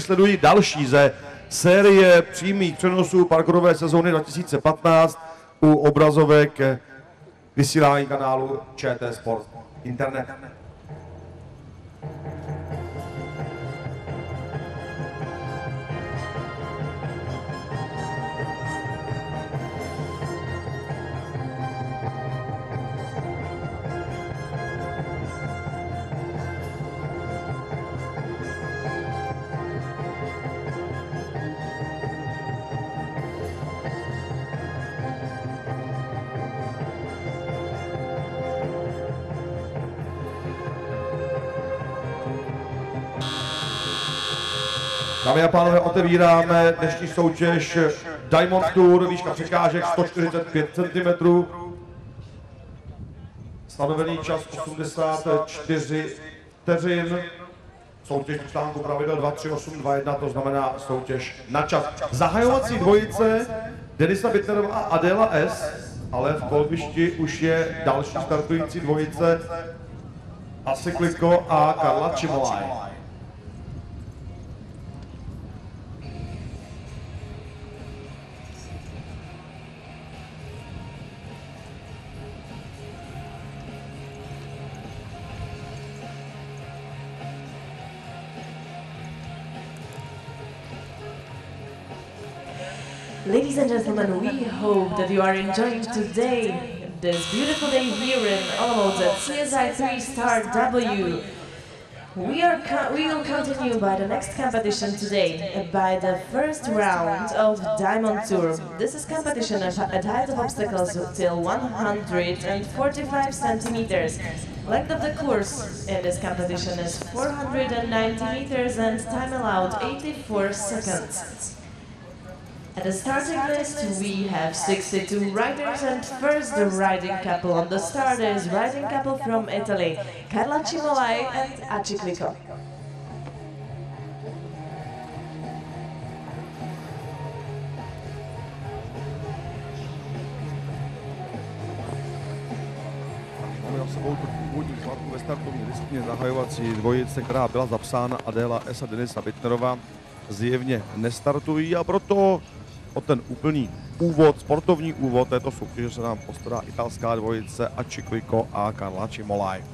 sledují další ze série přímých přenosů parkourové sezóny 2015 u obrazovek vysílání kanálu ČT Sport Internet. Pánové, otevíráme dnešní soutěž Diamond Tour, výška překážek 145 cm. Stanovený čas 84 vteřin. Soutěž v článku pravidel 23821, to znamená soutěž na čas. Zahajovací dvojice Denisa Bittnerová a Adela S, ale v kolbišti už je další startující dvojice Asikliko a Karla Čimolaj. Ladies and gentlemen, we hope that you are enjoying today, this beautiful day here in Olomouc at CSI 3 Star W. We, are we will continue by the next competition today, by the first round of Diamond Tour. This is competition at height of obstacles till 145 centimeters. Length of the course in this competition is 490 meters and time allowed 84 seconds. At the starting list, we have 62 riders, and first the riding couple on the start is riding couple from Italy, Carla Cimolai and původní kladku ve startovní listině zahajovací dvojice, která byla zapsána Adéla S. a Denisa Bittnerová, zjevně nestartují a proto o ten úplný úvod, sportovní úvod této soutěže se nám postará italská dvojice Acikliko a Karla Cimolaj.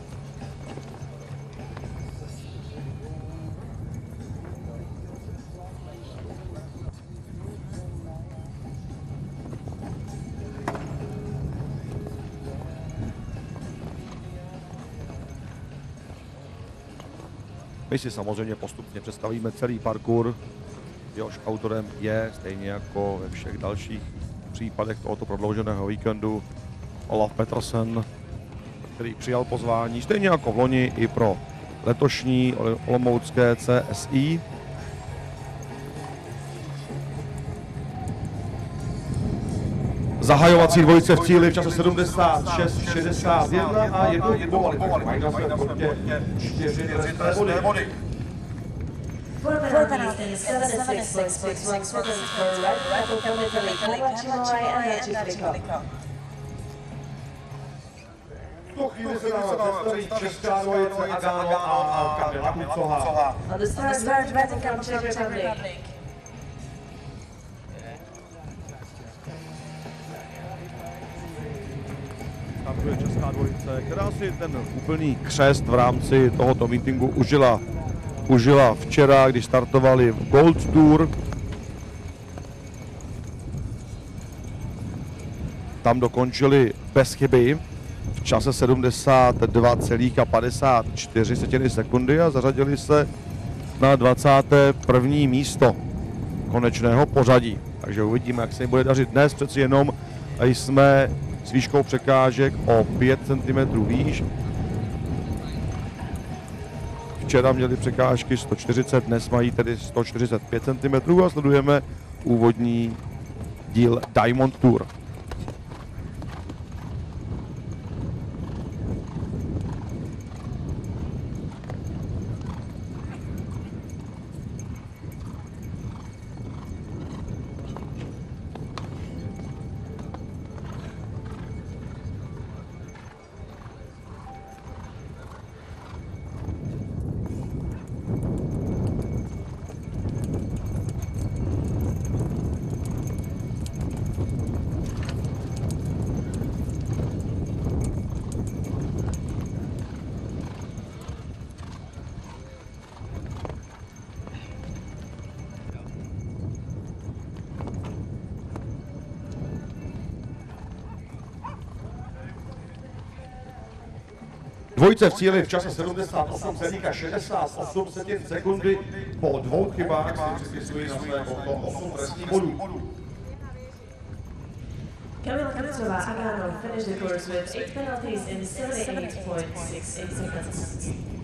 My si samozřejmě postupně představíme celý parkour, jehož autorem je, stejně jako ve všech dalších případech tohoto prodlouženého víkendu, Olaf Petersen, který přijal pozvání, stejně jako v loni i pro letošní olomoucké CSI. Zahajovací dvojice v cíli v čase 76, 61 a jednou chybovali, takže mají na svém kontě čtyři trestné body. Tu chvíli se nám představí česká dvojice Adamo a Kamila Kucová. On the start, start Vatican, Czech Republic. Startuje česká dvojice, která si ten úplný křest v rámci tohoto meetingu užila, užila včera, když startovali v Gold Tour. Tam dokončili bez chyby v čase 72,54 sekundy a zařadili se na 21. místo konečného pořadí. Takže uvidíme, jak se jim bude dařit dnes. Přeci jenom jsme s výškou překážek o 5 cm výš. Včera měli překážky 140, dnes mají tedy 145 cm a sledujeme úvodní díl Diamond Tour. Dvojce v cíli v čase 78 a 68 setin sekundy po dvou chybách si připisují na své konto 8 trestních bodů. Kamila Katsova Agano finished the course with 8 penalties in 78.68 seconds.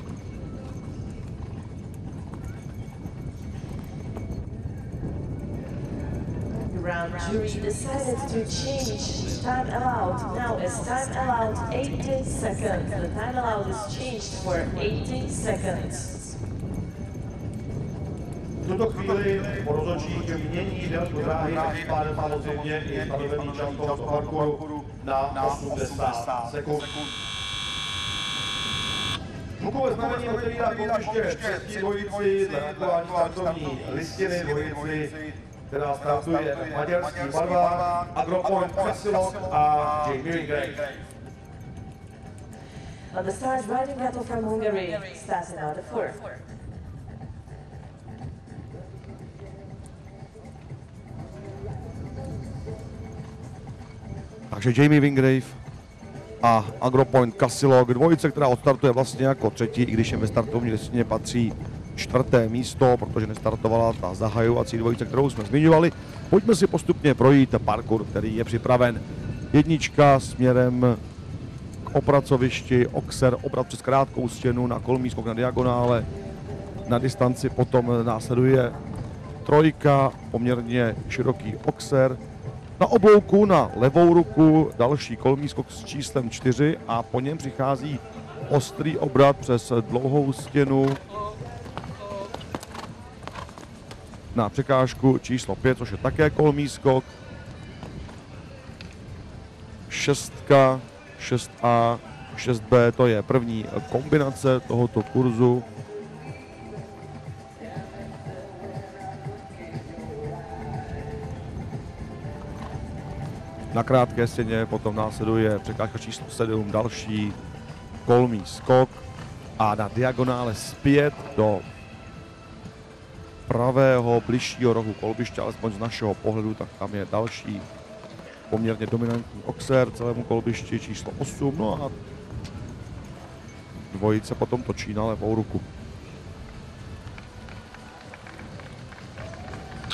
Jury decided to change time allowed. Now as time allowed 18 seconds. The time allowed is changed for 18 seconds. V tuto chvíli po rozhodčích mění délku dráhy a tím samozřejmě i stanovený čas tohoto parkouru na 80 sekund. Zvukové znamení otevírá kolbiště třetí dvojici dle aktuální startovní listiny dvojici, která startuje v maďarských barvách Agropoint Kasilok a Jamie Ringrave. On the stars riding battle from Hungary, starting out the fourth. Takže Jamie Wingrave a Agropoint Casilog, dvojice, která odstartuje vlastně jako třetí, i když jim ve startovní listině patří čtvrté místo, protože nestartovala ta zahajovací dvojice, kterou jsme zmiňovali. Pojďme si postupně projít parkour, který je připraven. Jednička směrem k opracovišti, Oxer, obrat přes krátkou stěnu na kolmý skok na diagonále. Na distanci potom následuje trojka, poměrně široký Oxer, na oblouku na levou ruku další kolmý skok s číslem 4 a po něm přichází ostrý obrat přes dlouhou stěnu na překážku číslo 5, což je také kolmý skok. Šestka, 6A, 6B, to je první kombinace tohoto kurzu. Na krátké stěně potom následuje překážka číslo 7, další kolmý skok a na diagonále zpět do pravého bližšího rohu kolbiště, alespoň z našeho pohledu, tak tam je další poměrně dominantní oxer celému kolbišti číslo 8, no a dvojice potom točí na levou ruku.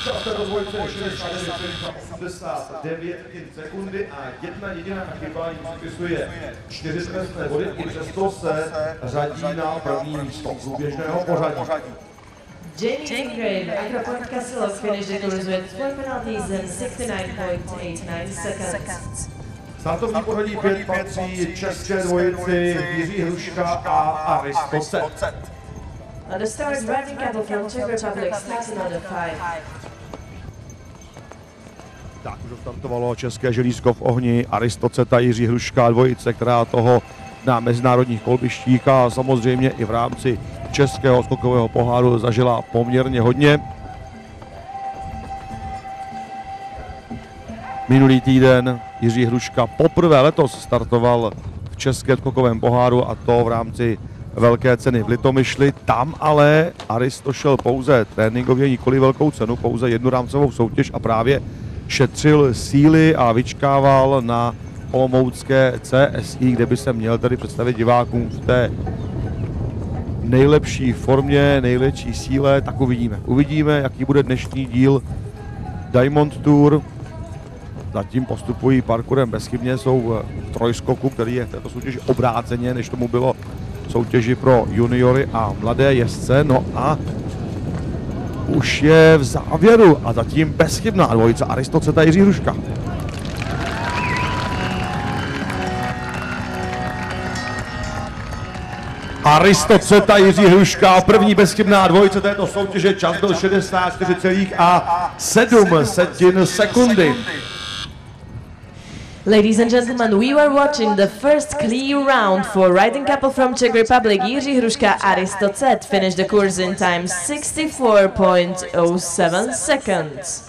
Čas této dvojice je 69 sekundy a jedna jediná chyba jim připisuje čtyři trestné body, i přesto se řadí na první místo průběžného pořadí. Jamie Ingrave, Agropoint Casilok finished the course with 4 penalties in 69.89 seconds. Startovní pořadí 5 patří české dvojici Jiří Hruška a Aristo Cet. On the stars, riding cattle from Czech Republic starts another five. Tak už startovalo české želízko v ohni, Aristoceta, Jiří Hruška, dvojice, která toho na mezinárodních kolbištích a samozřejmě i v rámci českého skokového poháru zažila poměrně hodně. Minulý týden Jiří Hruška poprvé letos startoval v českém skokovém poháru a to v rámci velké ceny v Litomyšli. Tam ale Aristo šel pouze tréninkově, nikoli velkou cenu, pouze jednu rámcovou soutěž a právě šetřil síly a vyčkával na olomoucké CSI, kde by se měl tady představit divákům v té nejlepší formě, nejlepší síle, tak uvidíme. Uvidíme, jaký bude dnešní díl Diamond Tour. Zatím postupují parkourem bezchybně, jsou v trojskoku, který je v této soutěži obráceně, než tomu bylo v soutěži pro juniory a mladé jezdce. No a už je v závěru a zatím bezchybná dvojice Aristoceta Jiří Hruška. Aristoceta Jiří Hruška, první bezchybná dvojice této soutěže, čas byl 64,7 setin sekundy. Ladies and gentlemen, we were watching the first clear round for riding couple from Czech Republic. Jiří Hruška Aristocet finished the course in time 64.07 seconds.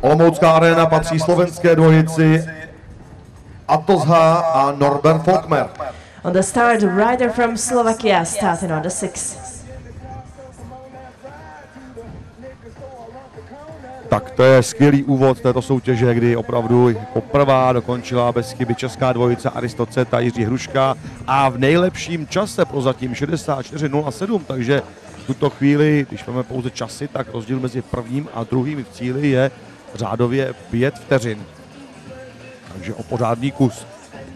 Olomoucká arena patří slovenské dvojici Atosha a Norbert Folkmer. On the start, rider from Slovakia starting on the six. Tak to je skvělý úvod této soutěže, kdy opravdu poprvá dokončila bez chyby česká dvojice Aristoceta Jiří Hruška a v nejlepším čase prozatím 64.07, takže v tuto chvíli, když máme pouze časy, tak rozdíl mezi prvním a druhým v cíli je řádově 5 vteřin. Takže o pořádný kus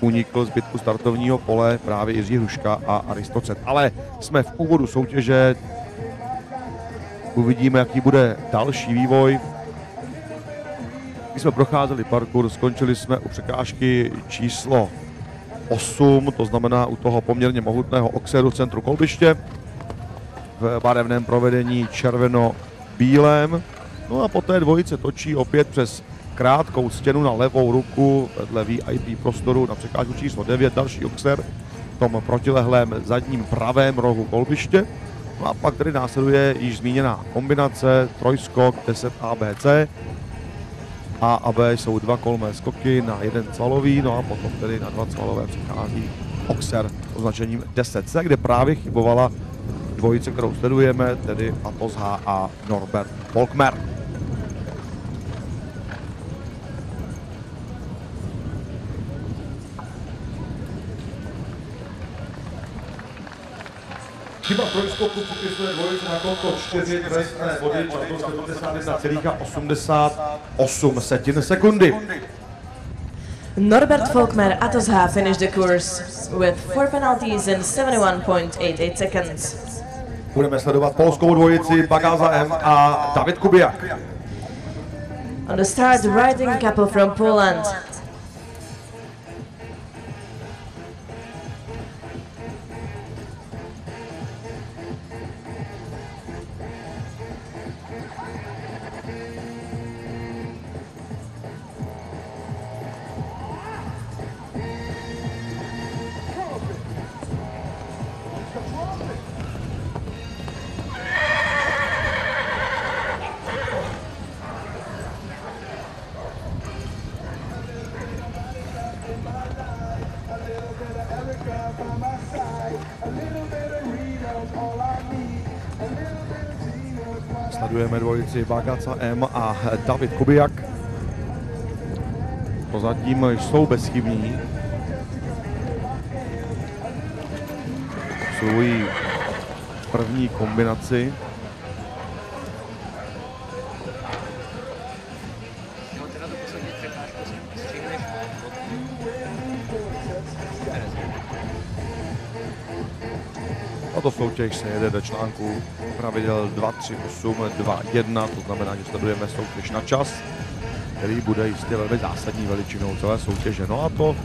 unikl zbytku startovního pole právě Jiří Hruška a Aristocet. Ale jsme v úvodu soutěže, uvidíme, jaký bude další vývoj. Když jsme procházeli parkour, skončili jsme u překážky číslo 8, to znamená u toho poměrně mohutného oxeru v centru kolbiště v barevném provedení červeno-bílém. No a poté dvojice točí opět přes krátkou stěnu na levou ruku vedle VIP prostoru na překážku číslo 9, další oxer v tom protilehlém zadním pravém rohu kolbiště. No a pak tedy následuje již zmíněná kombinace trojskok 10 ABC. A a B jsou dva kolmé skoky na jeden cvalový, no a potom tedy na dva cvalové přichází oxer s označením 10C, kde právě chybovala dvojice, kterou sledujeme, tedy Atos H a Norbert Volkmer. Chyba trojskoku připisuje dvojice na konto 4 trestné body, 71,88 setin sekundy. Norbert Volkmer Atosha finished the course with four penalties in 71.88 seconds. Budeme sledovat polskou dvojici Bagaza M a David Kubiak. On the start, the riding couple from Poland. Dvojici Bagaca M a David Kubiak. Pozadím jsou bezchybní. Svoji první kombinaci. Tato soutěž se jede do článku pravidel 238, 21, to znamená, že sledujeme soutěž na čas, který bude jistě velmi zásadní veličinou celé soutěže. No a to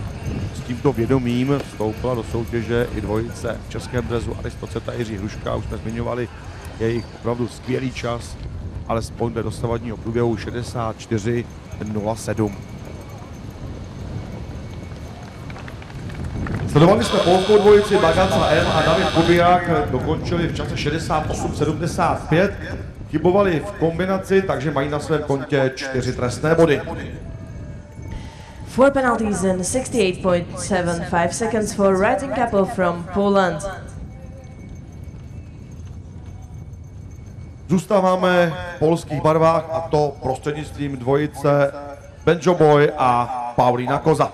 s tímto vědomím vstoupila do soutěže i dvojice v českém drezu Aristoceta Jiří Hruška. Už jsme zmiňovali jejich opravdu skvělý čas, alespoň do dosavadního průběhu 64.07. Sledovali jsme polskou dvojici Bagaca M a David Kubiak, dokončili v čase 68-75, chybovali v kombinaci, takže mají na svém kontě čtyři trestné body. Four penalties in 68.75 seconds for riding couple from Poland. Zůstáváme v polských barvách a to prostřednictvím dvojice Benjo Boy a Paulina Koza.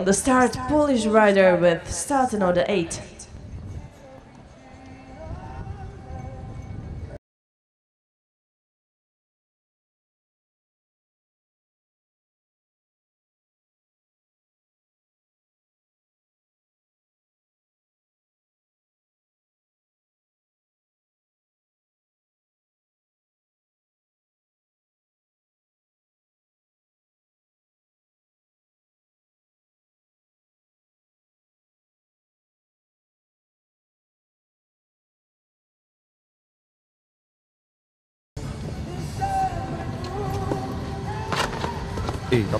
On the start, Polish rider with starting order 8.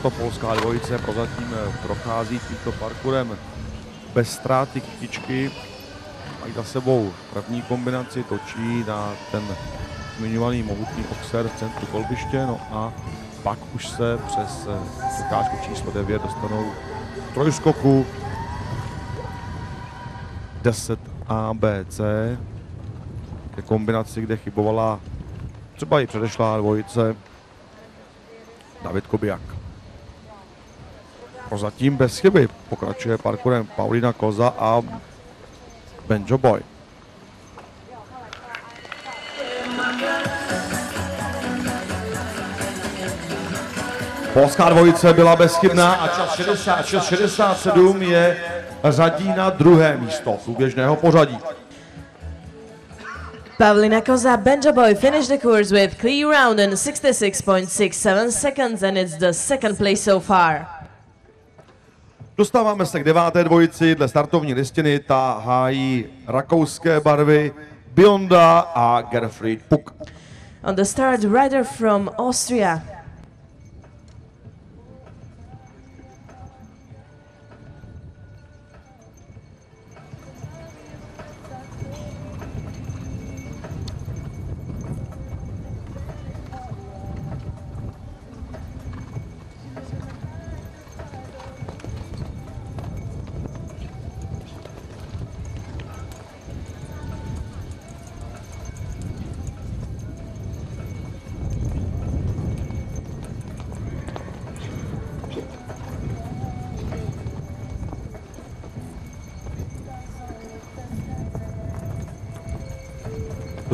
tato polská dvojice prozatím eh, prochází tímto parkurem bez ztráty kytičky. Mají za sebou první kombinaci, točí na ten zmiňovaný mohutný oxer v centru kolbiště, no a pak už se přes eh, překážku číslo 9 dostanou trojskoku 10 ABC, ke kombinaci, kde chybovala třeba i předešlá dvojice David Kobiak. Prozatím bez chyby pokračuje parkourem Paulina Koza a Benjo Boy. Polská dvojice byla bezchybná a čas 66-67 je řadí na druhé místo průběžného pořadí. Pavlina Koza Benja Boy finished the course with clear round in 66.67 seconds and it's the second place so far. Dostáváme se k deváté dvojici dle startovní listiny. Ta hájí rakouské barvy Bionda a Gerfried Puk. On the start, rider from Austria.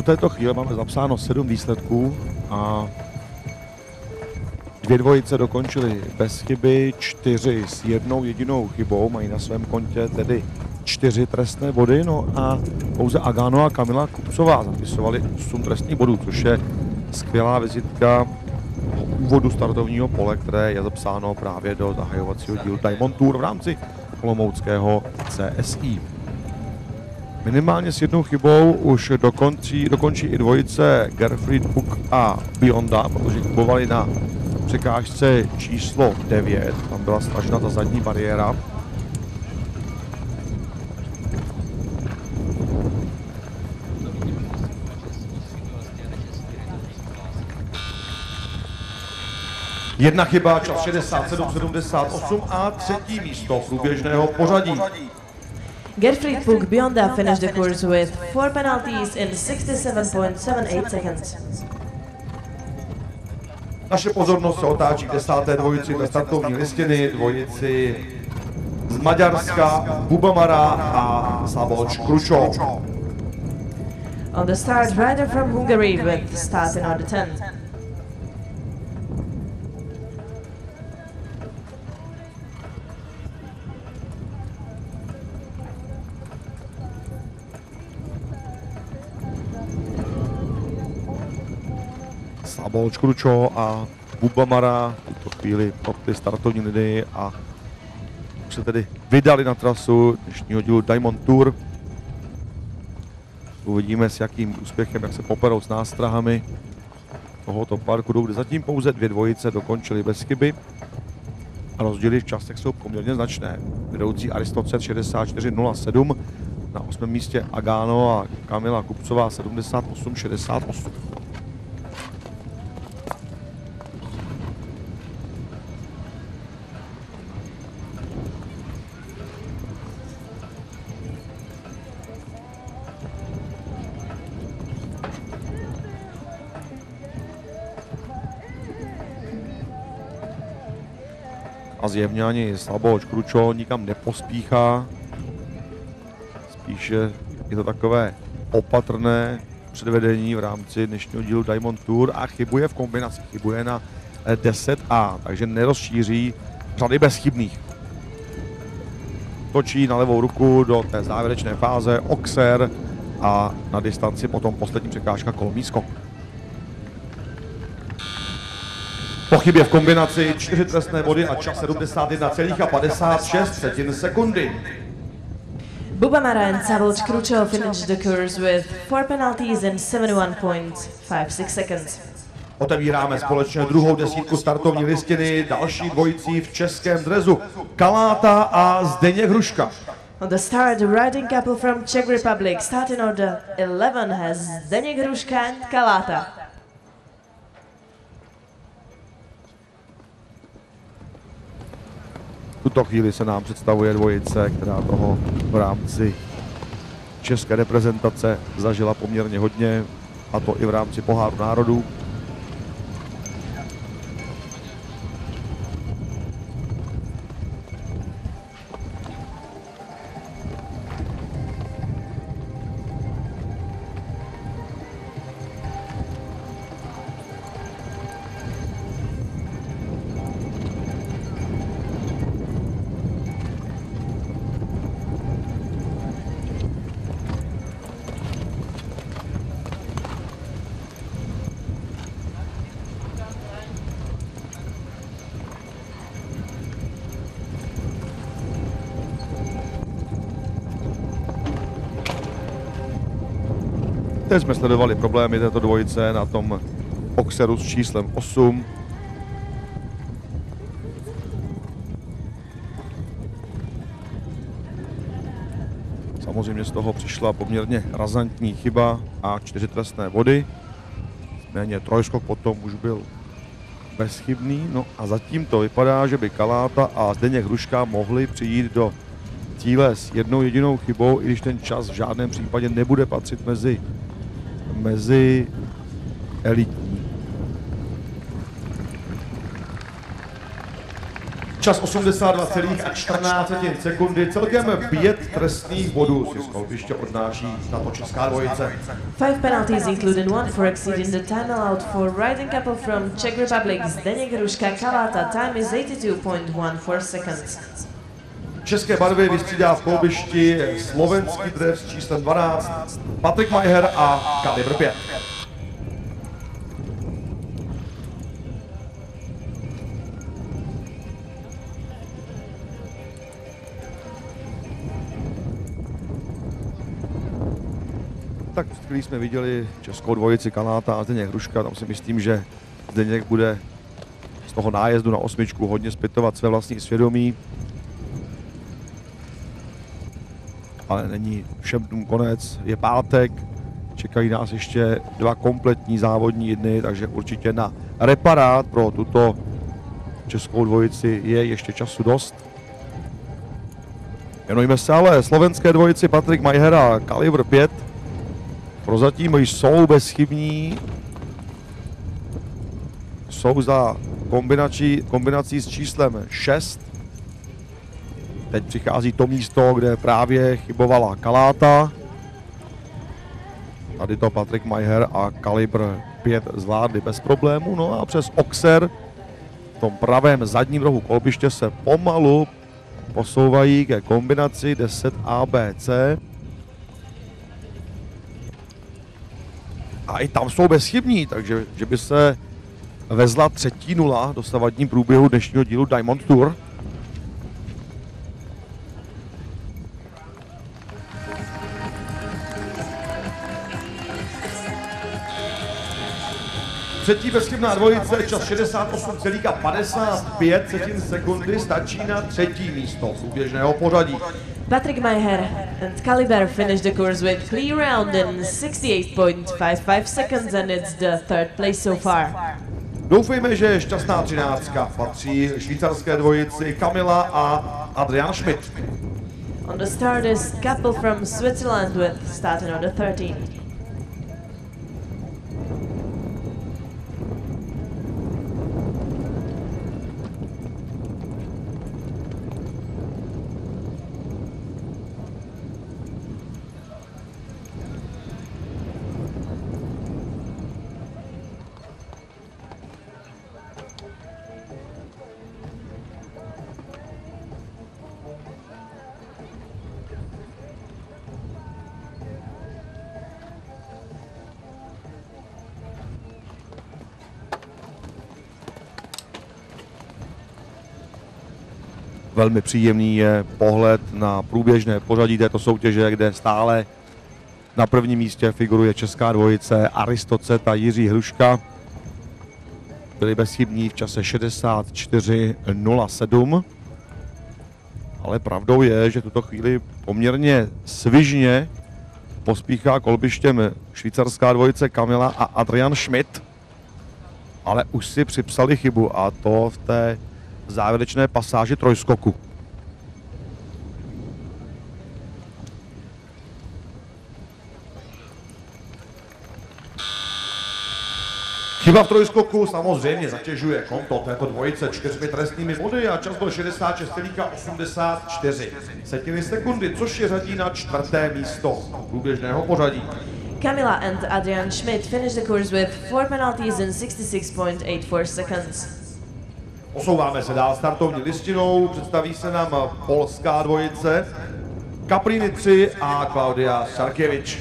Této chvíle máme zapsáno sedm výsledků a dvě dvojice dokončily bez chyby, čtyři s jednou jedinou chybou, mají na svém kontě tedy čtyři trestné body, no a pouze Agano a Kamila Kupcová zapisovali 8 trestných bodů, což je skvělá vizitka úvodu startovního pole, které je zapsáno právě do zahajovacího dílu Diamond Tour v rámci Olomouckého CSI. Minimálně s jednou chybou už dokončí, dokončí i dvojice Gerfried Puk a Bionda, protože chybovali na překážce číslo 9. Tam byla stažena ta zadní bariéra. Jedna chyba, čas 67-78 a třetí místo průběžného pořadí. Gerfried Puk Bionda finished the course with four penalties in 67.78 seconds. Naše pozornost se otáčí k desáté dvojici ve startovní listiny, dvojici z Maďarska, Bubamara a Savoč Kručo. On the start, rider from Hungary with starting on the 10. Saboč Kručo a Bubamara v tuto chvíli ty startovní linii a už se tedy vydali na trasu dnešního dílu Diamond Tour. Uvidíme s jakým úspěchem, jak se poperou s nástrahami tohoto parku, kde zatím pouze dvě dvojice dokončily bez chyby. A rozdíly v časech jsou poměrně značné. Vedoucí Aristocet 64.07, na osmém místě Agano a Kamila Kupcová 78.68. a zjevně ani Slaboč Kručo nikam nepospíchá. Spíše je to takové opatrné předvedení v rámci dnešního dílu Diamond Tour a chybuje v kombinaci, chybuje na eh, 10A, takže nerozšíří řady bezchybných. Točí na levou ruku do té závěrečné fáze Oxer a na distanci potom poslední překážka kolmý skok. Chybě v kombinaci čtyři trestné body a čas 71,56 setin sekundy. Bubamara and Savolch Krucho finished the course with four penalties in 71.56 seconds. Otevíráme společně druhou desítku startovní listiny další dvojicí v českém drezu. Kaláta a Zdeněk Hruška. On the start, the riding couple from Czech Republic, starting order 11 has Zdeněk Hruška and Kalata. Tuto chvíli se nám představuje dvojice, která toho v rámci české reprezentace zažila poměrně hodně, a to i v rámci poháru národů. Teď jsme sledovali problémy této dvojice na tom Oxeru s číslem 8. Samozřejmě z toho přišla poměrně razantní chyba a čtyři trestné body. Méně trojskok potom už byl bezchybný. No a zatím to vypadá, že by Kaláta a Zdeněk Hruška mohli přijít do cíle s jednou jedinou chybou, i když ten čas v žádném případě nebude patřit mezi mezi elitní. Čas 82,14 sekundy, celkem pět trestných bodů si z kolbiště odnáší tato česká dvojice. Five penalties including one for exceeding the time allowed for riding couple from Czech Republic Zdeněk Hruška Kalata. Time is 82.14 seconds. České barvy vystřídá v kolbišti slovenský dres číslem 12, Patrik Majher a Kalibr 5. Tak když jsme viděli českou dvojici Kanáta a Zdeněk Hruška, tam si myslím, že Zdeněk bude z toho nájezdu na osmičku hodně zpytovat své vlastní svědomí. Ale není všem dnům konec. Je pátek, čekají nás ještě dva kompletní závodní dny, takže určitě na reparát pro tuto českou dvojici je ještě času dost. Věnujeme se ale slovenské dvojici Patrik Majhera, kalibr 5. Prozatím jsou bezchybní. Jsou za kombinací, kombinací s číslem 6 Teď přichází to místo, kde právě chybovala Kaláta. Tady to Patrik Majher a Kalibr 5 zvládli bez problému. No a přes Oxer v tom pravém zadním rohu kolbiště se pomalu posouvají ke kombinaci 10 ABC. A i tam jsou bezchybní, takže že by se vezla třetí nula do průběhu dnešního dílu Diamond Tour. Třetí bezchybná dvojice, čas 68,55 setin sekundy, stačí na třetí místo průběžného pořadí. Patrick Mayher and Caliber finished the course with clear round in 68.55 seconds and it's the third place so far. Doufejme, že šťastná třináctka patří švýcarské dvojici Kamila a Adrian Schmidt. On the start is couple from Switzerland with starting on the 13th. Velmi příjemný je pohled na průběžné pořadí této soutěže, kde stále na prvním místě figuruje česká dvojice Aristocet a Jiří Hruška. Byli bezchybní v čase 64.07. Ale pravdou je, že tuto chvíli poměrně svižně pospíchá kolbištěm švýcarská dvojice Kamila a Adrian Schmidt. Ale už si připsali chybu a to v té v závěrečné pasáži trojskoku. Chyba v trojskoku samozřejmě zatěžuje konto této dvojice čtyřmi trestnými body a čas byl 66,84 setiny sekundy, což je řadí na čtvrté místo průběžného pořadí. Camila and Adrian Schmidt finished the course with four penalties in 66.84 seconds. Posouváme se dál startovní listinou, představí se nám polská dvojice, Kaprini 3 a Klaudia Sarkiewicz.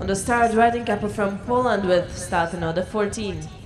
On the start, riding couple from Poland with starting order 14.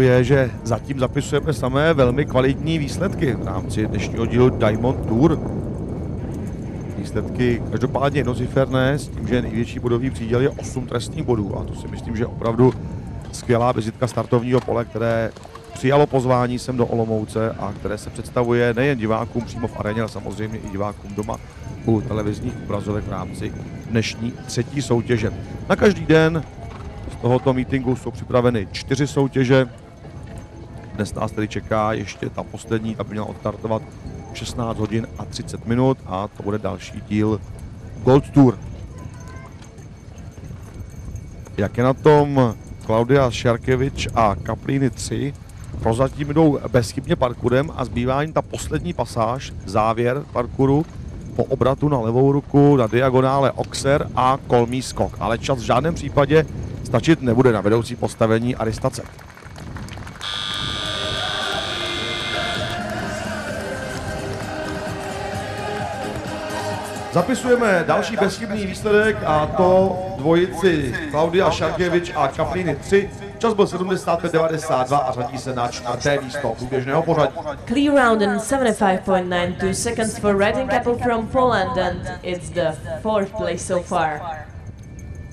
Je, že zatím zapisujeme samé velmi kvalitní výsledky v rámci dnešního dílu Diamond Tour. Výsledky každopádně jednociferné, s tím, že největší bodový příděl je 8 trestních bodů a to si myslím, že je opravdu skvělá vizitka startovního pole, které přijalo pozvání sem do Olomouce a které se představuje nejen divákům přímo v aréně, ale samozřejmě i divákům doma u televizních obrazovek v rámci dnešní třetí soutěže. Na každý den z tohoto meetingu jsou připraveny čtyři soutěže. Dnes nás tedy čeká ještě ta poslední, ta by měla odstartovat v 16 hodin a 30 minut a to bude další díl Gold Tour. Jak je na tom Klaudia Šarkevič a Kaplíny 3, prozatím jdou bezchybně parkurem a zbývá jim ta poslední pasáž, závěr parkuru, po obratu na levou ruku na diagonále Oxer a kolmý skok. Ale čas v žádném případě stačit nebude na vedoucí postavení Aristace. Zapisujeme další bezchybný výsledek a to dvojici Klaudia Šarkevič a Kaplíny 3. Čas byl 75.92 a řadí se na čtvrté místo průběžného pořadí. Clear round in 75.92 seconds for riding couple from Poland and it's the fourth place so far.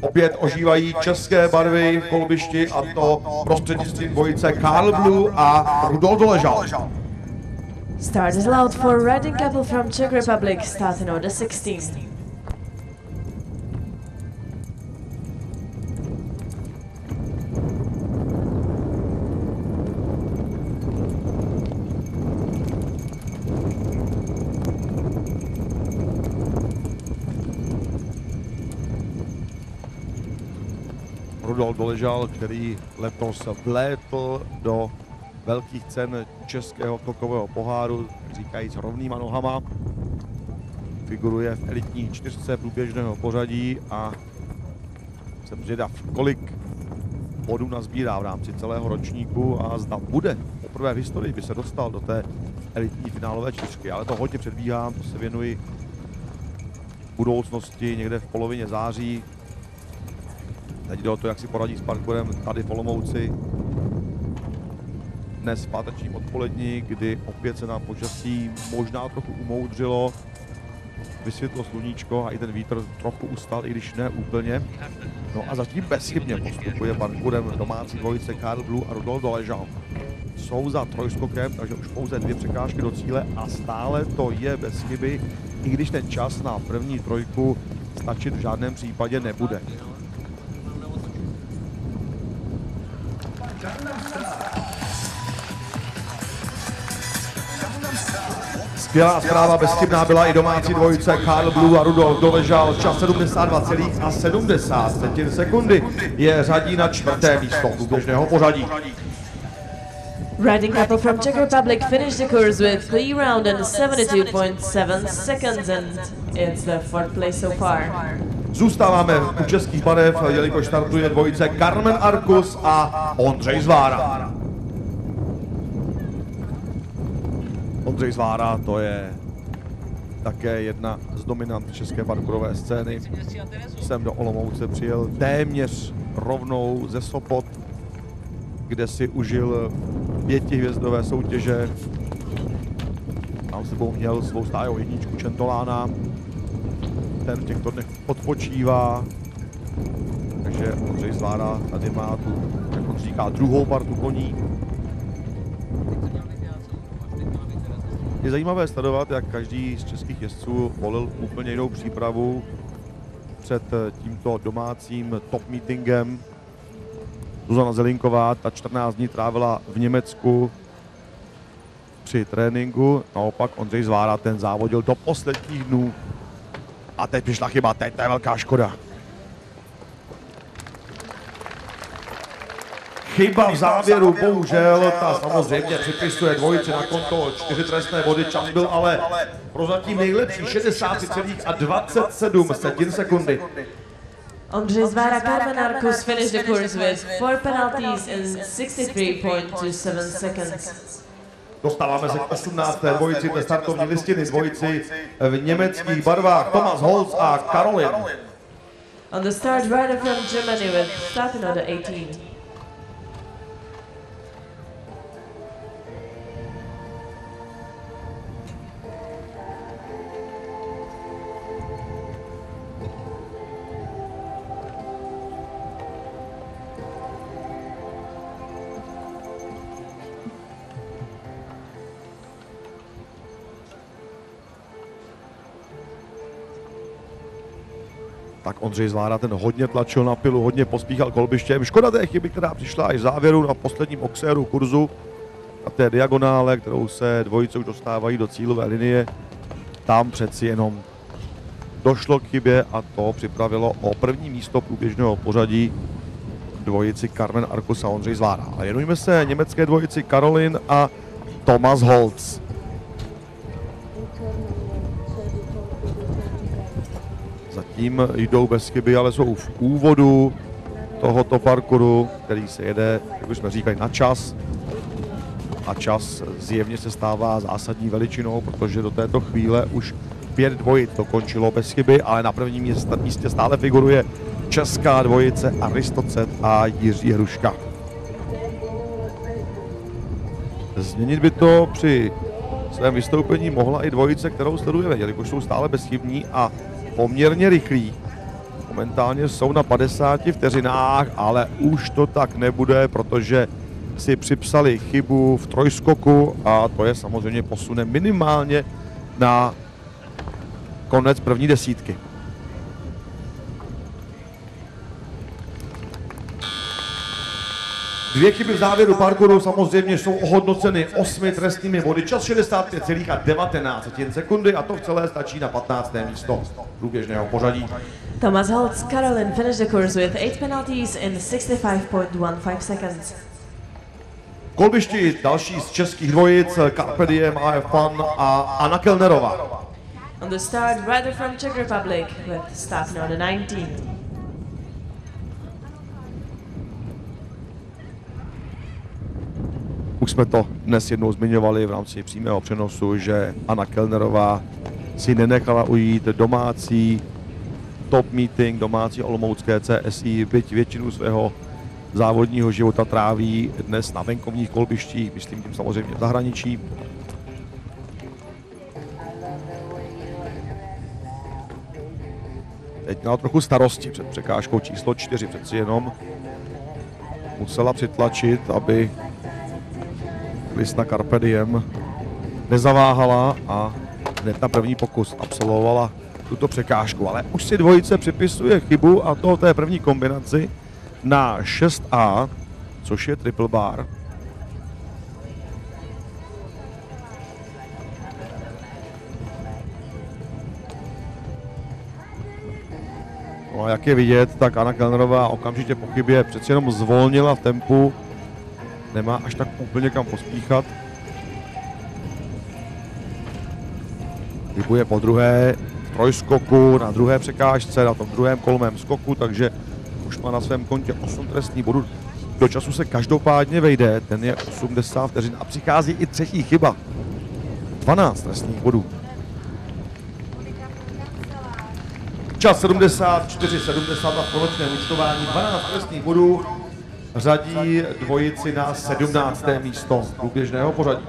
Opět ožívají české barvy v kolbišti a to prostřednictvím dvojice Karl Blue a Rudolf Doležal. Start is loud for riding couple from Czech Republic, starting order 16. Rudolf Doležal, který letos vlétl do velkých cen českého skokového poháru, říkajíc rovnýma nohama. Figuruje v elitní čtyřce průběžného pořadí a jsem zvědav, kolik bodů nazbírá v rámci celého ročníku a zda bude poprvé v historii, by se dostal do té elitní finálové čtyřky, ale to hodně předbíhám, to se věnuji budoucnosti někde v polovině září. Teď jde o to, jak si poradí s parkourem tady v Olomouci. Dnes v pátečním odpolední, kdy opět se nám počasí možná trochu umoudřilo. Vysvětlo sluníčko a i ten vítr trochu ustal, i když ne úplně. No a zatím bezchybně postupuje parkourem domácí dvojice Karl Blue a Rudolf Doležal. Jsou za trojskokem, takže už pouze dvě překážky do cíle a stále to je bez chyby, i když ten čas na první trojku stačit v žádném případě nebude. Skvělá zpráva, bezchybná byla i domácí dvojice Karl Blue a Rudolf Doležal. Čas 72,70 sekundy je řadí na čtvrté místo průběžného pořadí. Riding couple from Czech Republic finished the course with clear round in 72.7 seconds and it's the fourth place so far. Zůstáváme u českých barev, jelikož startuje dvojice Carmen Arkus a Ondřej Zvára. Ondřej Zvára to je také jedna z dominant české parkourové scény. Sem do Olomouce přijel téměř rovnou ze Sopot, kde si užil pětihvězdové soutěže. Tam sebou měl svou stájou jedničku Čentolána. ten v těchto dnech odpočívá. Takže Ondřej Zvára tady má tu, jak on říká, druhou partu koní. Je zajímavé sledovat, jak každý z českých jezdců volil úplně jinou přípravu před tímto domácím top meetingem. Zuzana Zelinková ta 14 dní trávila v Německu při tréninku, naopak Ondřej Zvára ten závodil do posledních dnů a teď přišla chyba, teď to je velká škoda. Chyba v závěru, bohužel, ta samozřejmě připisuje dvojici na konto, čtyři trestné body, čas byl ale prozatím nejlepší, 63,27 setin sekundy. Ondřej Zvara Carmen Arcus finished the course with four penalties in 63.27 seconds. Dostáváme se k 18. dvojici ve startovní listiny, dvojici v německých barvách Thomas Holz a Karolin. On the start rider from Germany with starting order 18. Tak Ondřej Zvára ten hodně tlačil na pilu, hodně pospíchal kolbištěm. Škoda té chyby, která přišla až v závěru na posledním oxéru kurzu a té diagonále, kterou se dvojice už dostávají do cílové linie. Tam přeci jenom došlo k chybě a to připravilo o první místo průběžného pořadí dvojici Carmen Arkus a Ondřej Zvára. A věnujeme se německé dvojici Karolin a Thomas Holz. Zatím jdou bez chyby, ale jsou v úvodu tohoto parkouru, který se jede, jak už jsme říkali, na čas. A čas zjevně se stává zásadní veličinou, protože do této chvíle už pět dvojic dokončilo bez chyby, ale na prvním místě stále figuruje česká dvojice Aristocet a Jiří Hruška. Změnit by to při svém vystoupení mohla i dvojice, kterou sledujeme, jelikož jsou stále bezchybní a poměrně rychlí. Momentálně jsou na 50 vteřinách, ale už to tak nebude, protože si připsali chybu v trojskoku a to je samozřejmě posune minimálně na konec první desítky. Dvě chyby v závěru parkouru samozřejmě jsou ohodnoceny osmi trestnými body. Čas 65,19 sekundy a to v celé stačí na 15. místo průběžného pořadí. Thomas Holtz Carolyn finished the course with eight penalties in 65.15 seconds. Kolbišti další z českých dvojic, Carpe Diem, AF Pan a Anna Kellnerová. On the start, rider from Czech Republic with starting order 19. Už jsme to dnes jednou zmiňovali v rámci přímého přenosu, že Anna Kellnerová si nenechala ujít domácí top meeting, domácí olomoucké CSI, byť většinu svého závodního života tráví dnes na venkovních kolbištích, myslím tím samozřejmě v zahraničí. Teď měla trochu starosti před překážkou číslo 4, přeci jenom musela přitlačit, aby Krista Carpe Diem nezaváhala a hned na první pokus absolvovala tuto překážku. Ale už si dvojice připisuje chybu a to té první kombinaci na 6A, což je triple bar. No a jak je vidět, tak Anna Kellnerová okamžitě po chybě přeci jenom zvolnila v tempu, nemá až tak úplně kam pospíchat. Typuje po druhé v trojskoku na druhé překážce, na tom druhém kolmém skoku, takže už má na svém kontě 8 trestních bodů. Do času se každopádně vejde, ten je 80 vteřin a přichází i třetí chyba. 12 trestních bodů. Čas 74, 70 a v konečném účtování 12 trestních bodů řadí dvojici na 17. místo průběžného pořadí.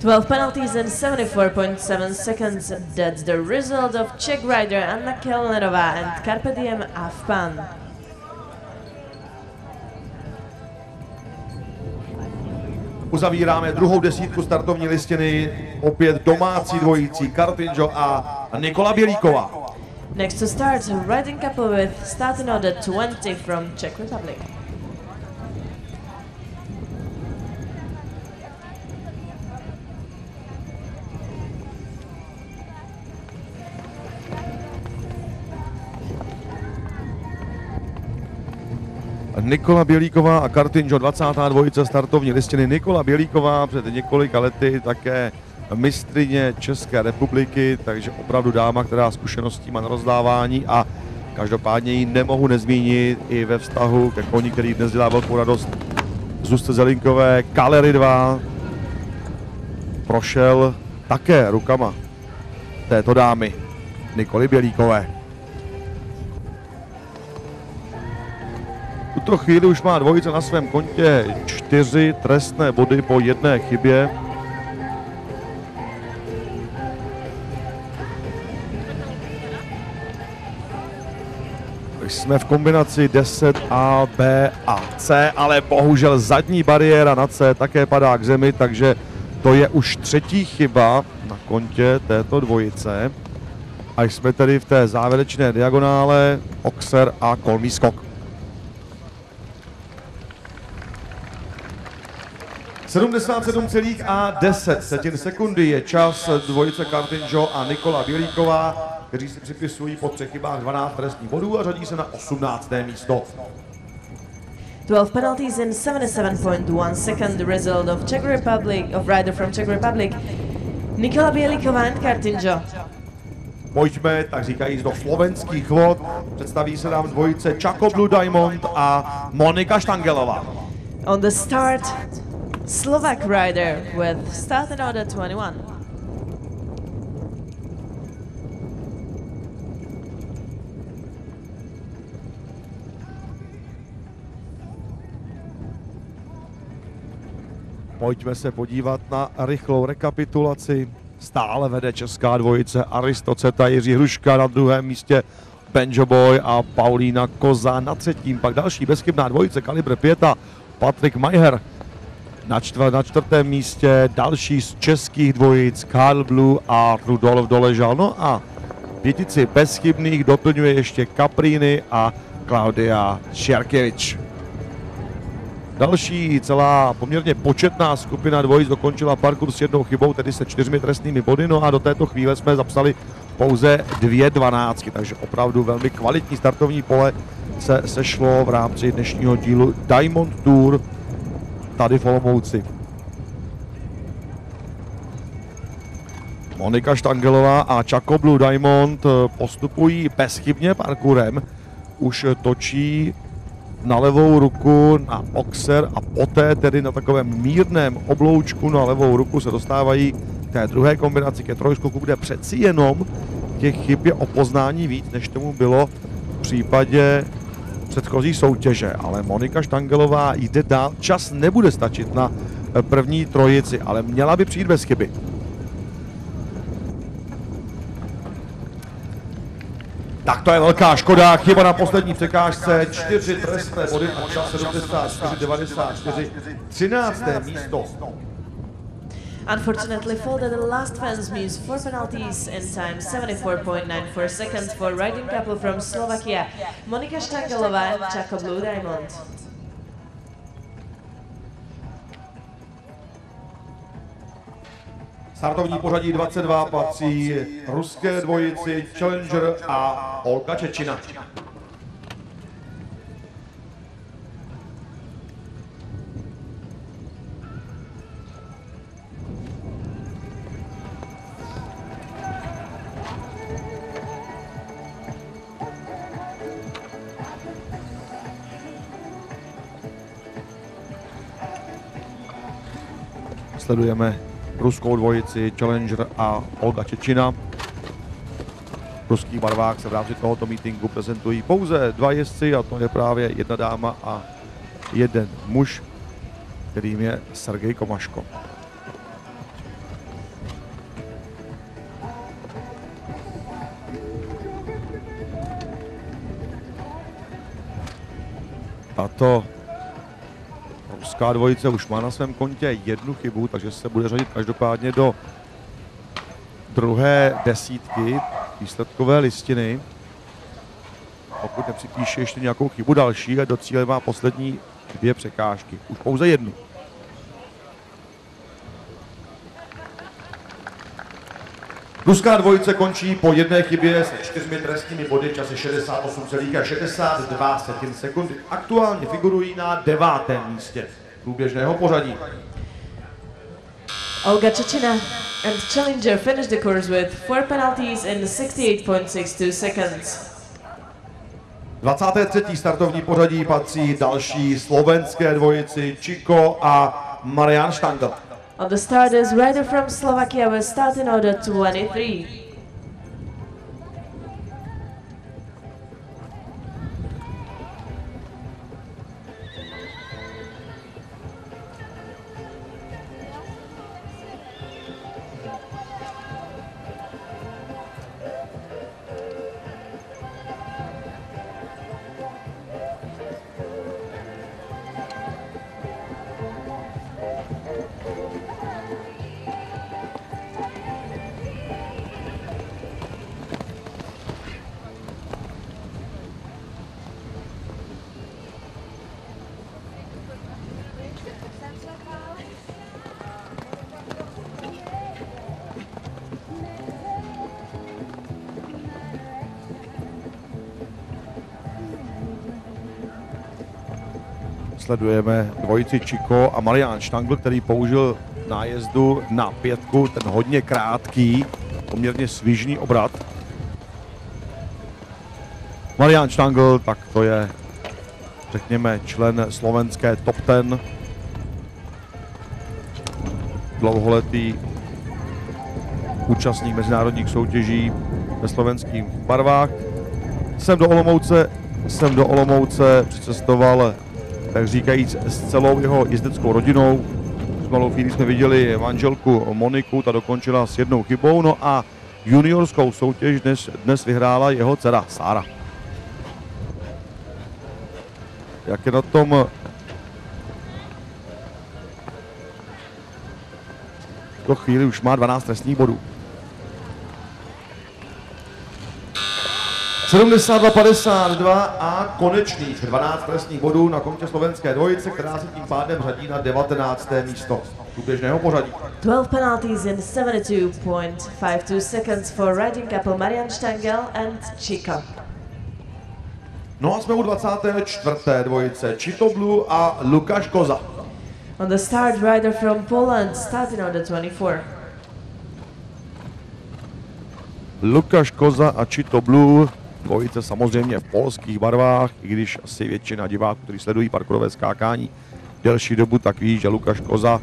12 penalties in 74.7 seconds. That's the result of Czech rider Anna Kellnerová and Carpe Diem Avpan. Uzavíráme druhou desítku startovní listiny, opět domácí dvojicí Kartinjo a Nikola Bělíková. Next to start, riding couple with starting order 20 from Czech Republic. Nikola Bělíková a Kartinjo 22. startovní listiny. Nikola Bělíková před několika lety také mistrině České republiky, takže opravdu dáma, která zkušeností má na rozdávání a každopádně ji nemohu nezmínit i ve vztahu ke koni, který dnes dělá velkou radost Zuzce Zelinkové. Kalery 2 prošel také rukama této dámy Nikoly Bělíkové. Tuto chvíli už má dvojice na svém kontě čtyři trestné body po jedné chybě. Jsme v kombinaci 10 A, B a C, ale bohužel zadní bariéra na C také padá k zemi, takže to je už třetí chyba na kontě této dvojice. A jsme tedy v té závěrečné diagonále Oxer a kolmý skok. 77,10 setin sekundy je čas dvojice Kartinjo a Nikola Bělíková, kteří si připisují po třech chybách 12 trestních bodů a řadí se na 18. místo. 12 penalties in 77.1 second. The result of Czech Republic of rider from Czech Republic, Nikola Bělíková and Kartinjo. Pojďme, tak říkají do slovenských vod. Představí se nám dvojice Chaco Blue Diamond a Monika Štangelová. On the start, Slovak rider with starting order 21. Pojďme se podívat na rychlou rekapitulaci. Stále vede česká dvojice Aristoceta Jiří Hruška na druhém místě Benjo Boy a Paulína Koza na třetím. Pak další bezchybná dvojice Kalibre 5 a Patrik Majher na, čtvr, na čtvrtém místě další z českých dvojic Karl Blue a Rudolf Doležal. No a pětici bezchybných doplňuje ještě Caprini a Klaudia Šerkevič. Další celá poměrně početná skupina dvojic dokončila parkour s jednou chybou, tedy se čtyřmi trestnými body, no a do této chvíle jsme zapsali pouze dvě dvanáctky, takže opravdu velmi kvalitní startovní pole se sešlo v rámci dnešního dílu Diamond Tour tady v Olomouci. Monika Štangelová a Chaco Blue Diamond postupují bezchybně parkourem, už točí na levou ruku na Oxer a poté tedy na takovém mírném obloučku na levou ruku se dostávají k té druhé kombinaci ke trojskoku, kde přeci jenom těch chyb je o poznání víc, než tomu bylo v případě předchozí soutěže, ale Monika Štangelová jde dál. Čas nebude stačit na první trojici, ale měla by přijít bez chyby. Tak to je velká škoda, chyba na poslední překážce, čtyři trestné body a čas 74-94, 13. místo. Unfortunately, folded the last fence means four penalties in time 74.94 seconds for riding couple from Slovakia, Monika Štangelová and Chaco Blue Diamond. Startovní pořadí 22 patří ruské dvojici Challenger a Olga Čečina. sledujeme ruskou dvojici Challenger a Olga Čečina. V ruských barvách se v rámci tohoto meetingu prezentují pouze dva jezdci a to je právě jedna dáma a jeden muž, kterým je Sergej Komaško. Tato ruská dvojice už má na svém kontě jednu chybu, takže se bude řadit každopádně do druhé desítky výsledkové listiny. Pokud nepřipíše ještě nějakou chybu další a do cíle má poslední dvě překážky. Už pouze jednu. Ruská dvojice končí po jedné chybě se čtyřmi trestními body v čase 68,62 sekundy. Aktuálně figurují na devátém místě průběžného pořadí. Olga Chechina and Challenger finished the course with four penalties in 68.62 seconds. 23. startovní pořadí patří další slovenské dvojici Čiko a Marian Štangl. On the start is rider from Slovakia with starting order 23. Sledujeme dvojici Čiko a Marian Štangl, který použil nájezdu na pětku, ten hodně krátký, poměrně svižný obrat. Marian Štangl, tak to je, řekněme, člen slovenské top ten. Dlouholetý účastník mezinárodních soutěží ve slovenských barvách. Jsem do Olomouce, jsem do Olomouce přicestoval tak říkajíc s celou jeho jezdeckou rodinou. S malou chvíli jsme viděli manželku Moniku, ta dokončila s jednou chybou, no a juniorskou soutěž dnes, dnes vyhrála jeho dcera Sára. Jak je na tom tuto chvíli už má 12 trestních bodů. 72-52 a konečných 12 trestních bodů na kontě slovenské dvojice, která se tím pádem řadí na 19. místo průběžného pořadí. 12 penalties in 72.52 seconds for riding couple Marian Stangel and Chica. No a jsme u 24. dvojice Chito Blue a Lukáš Koza. On the start, rider from Poland starting order 24. Lukáš Koza a Chito Blue, dvojice samozřejmě v polských barvách, i když asi většina diváků, kteří sledují parkourové skákání delší dobu, tak ví, že Lukáš Koza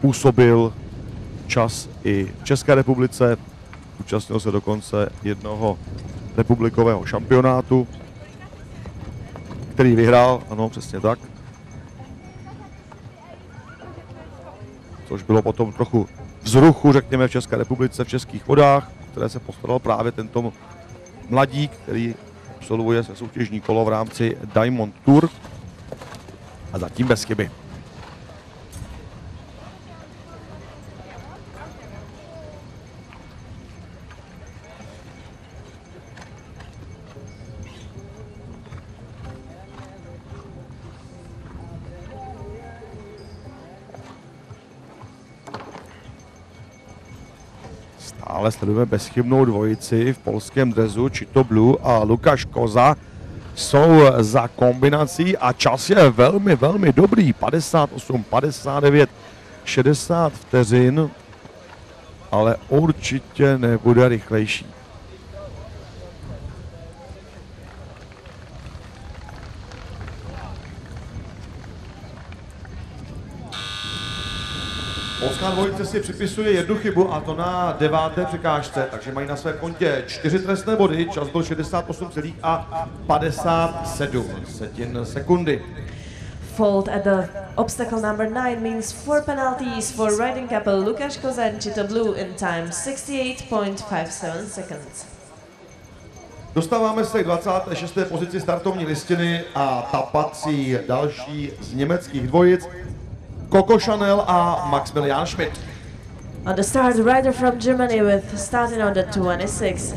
působil čas i v České republice, účastnil se dokonce jednoho republikového šampionátu, který vyhrál, ano, přesně tak. Což bylo potom trochu vzruchu, řekněme, v České republice, v českých vodách, které se postaral právě tento mladík, který absolvuje se soutěžní kolo v rámci Diamond Tour a zatím bez chyby. Stále sledujeme bezchybnou dvojici v polském drezu Chito Blue a Lukáš Koza jsou za kombinací a čas je velmi, velmi dobrý. 58, 59, 60 vteřin, ale určitě nebude rychlejší. Polská dvojice si připisuje jednu chybu a to na deváté překážce, takže mají na své kontě čtyři trestné body, čas byl 68,57 setin sekundy. Fault at the obstacle number 9 means four penalties for riding couple Lukáš Koza and Chito Blue in time 68.57 seconds. Dostáváme se k 26. pozici startovní listiny a ta patří další z německých dvojic. Coco Chanel a Maximilian Schmidt. On the start, the rider from Germany with starting on the 26.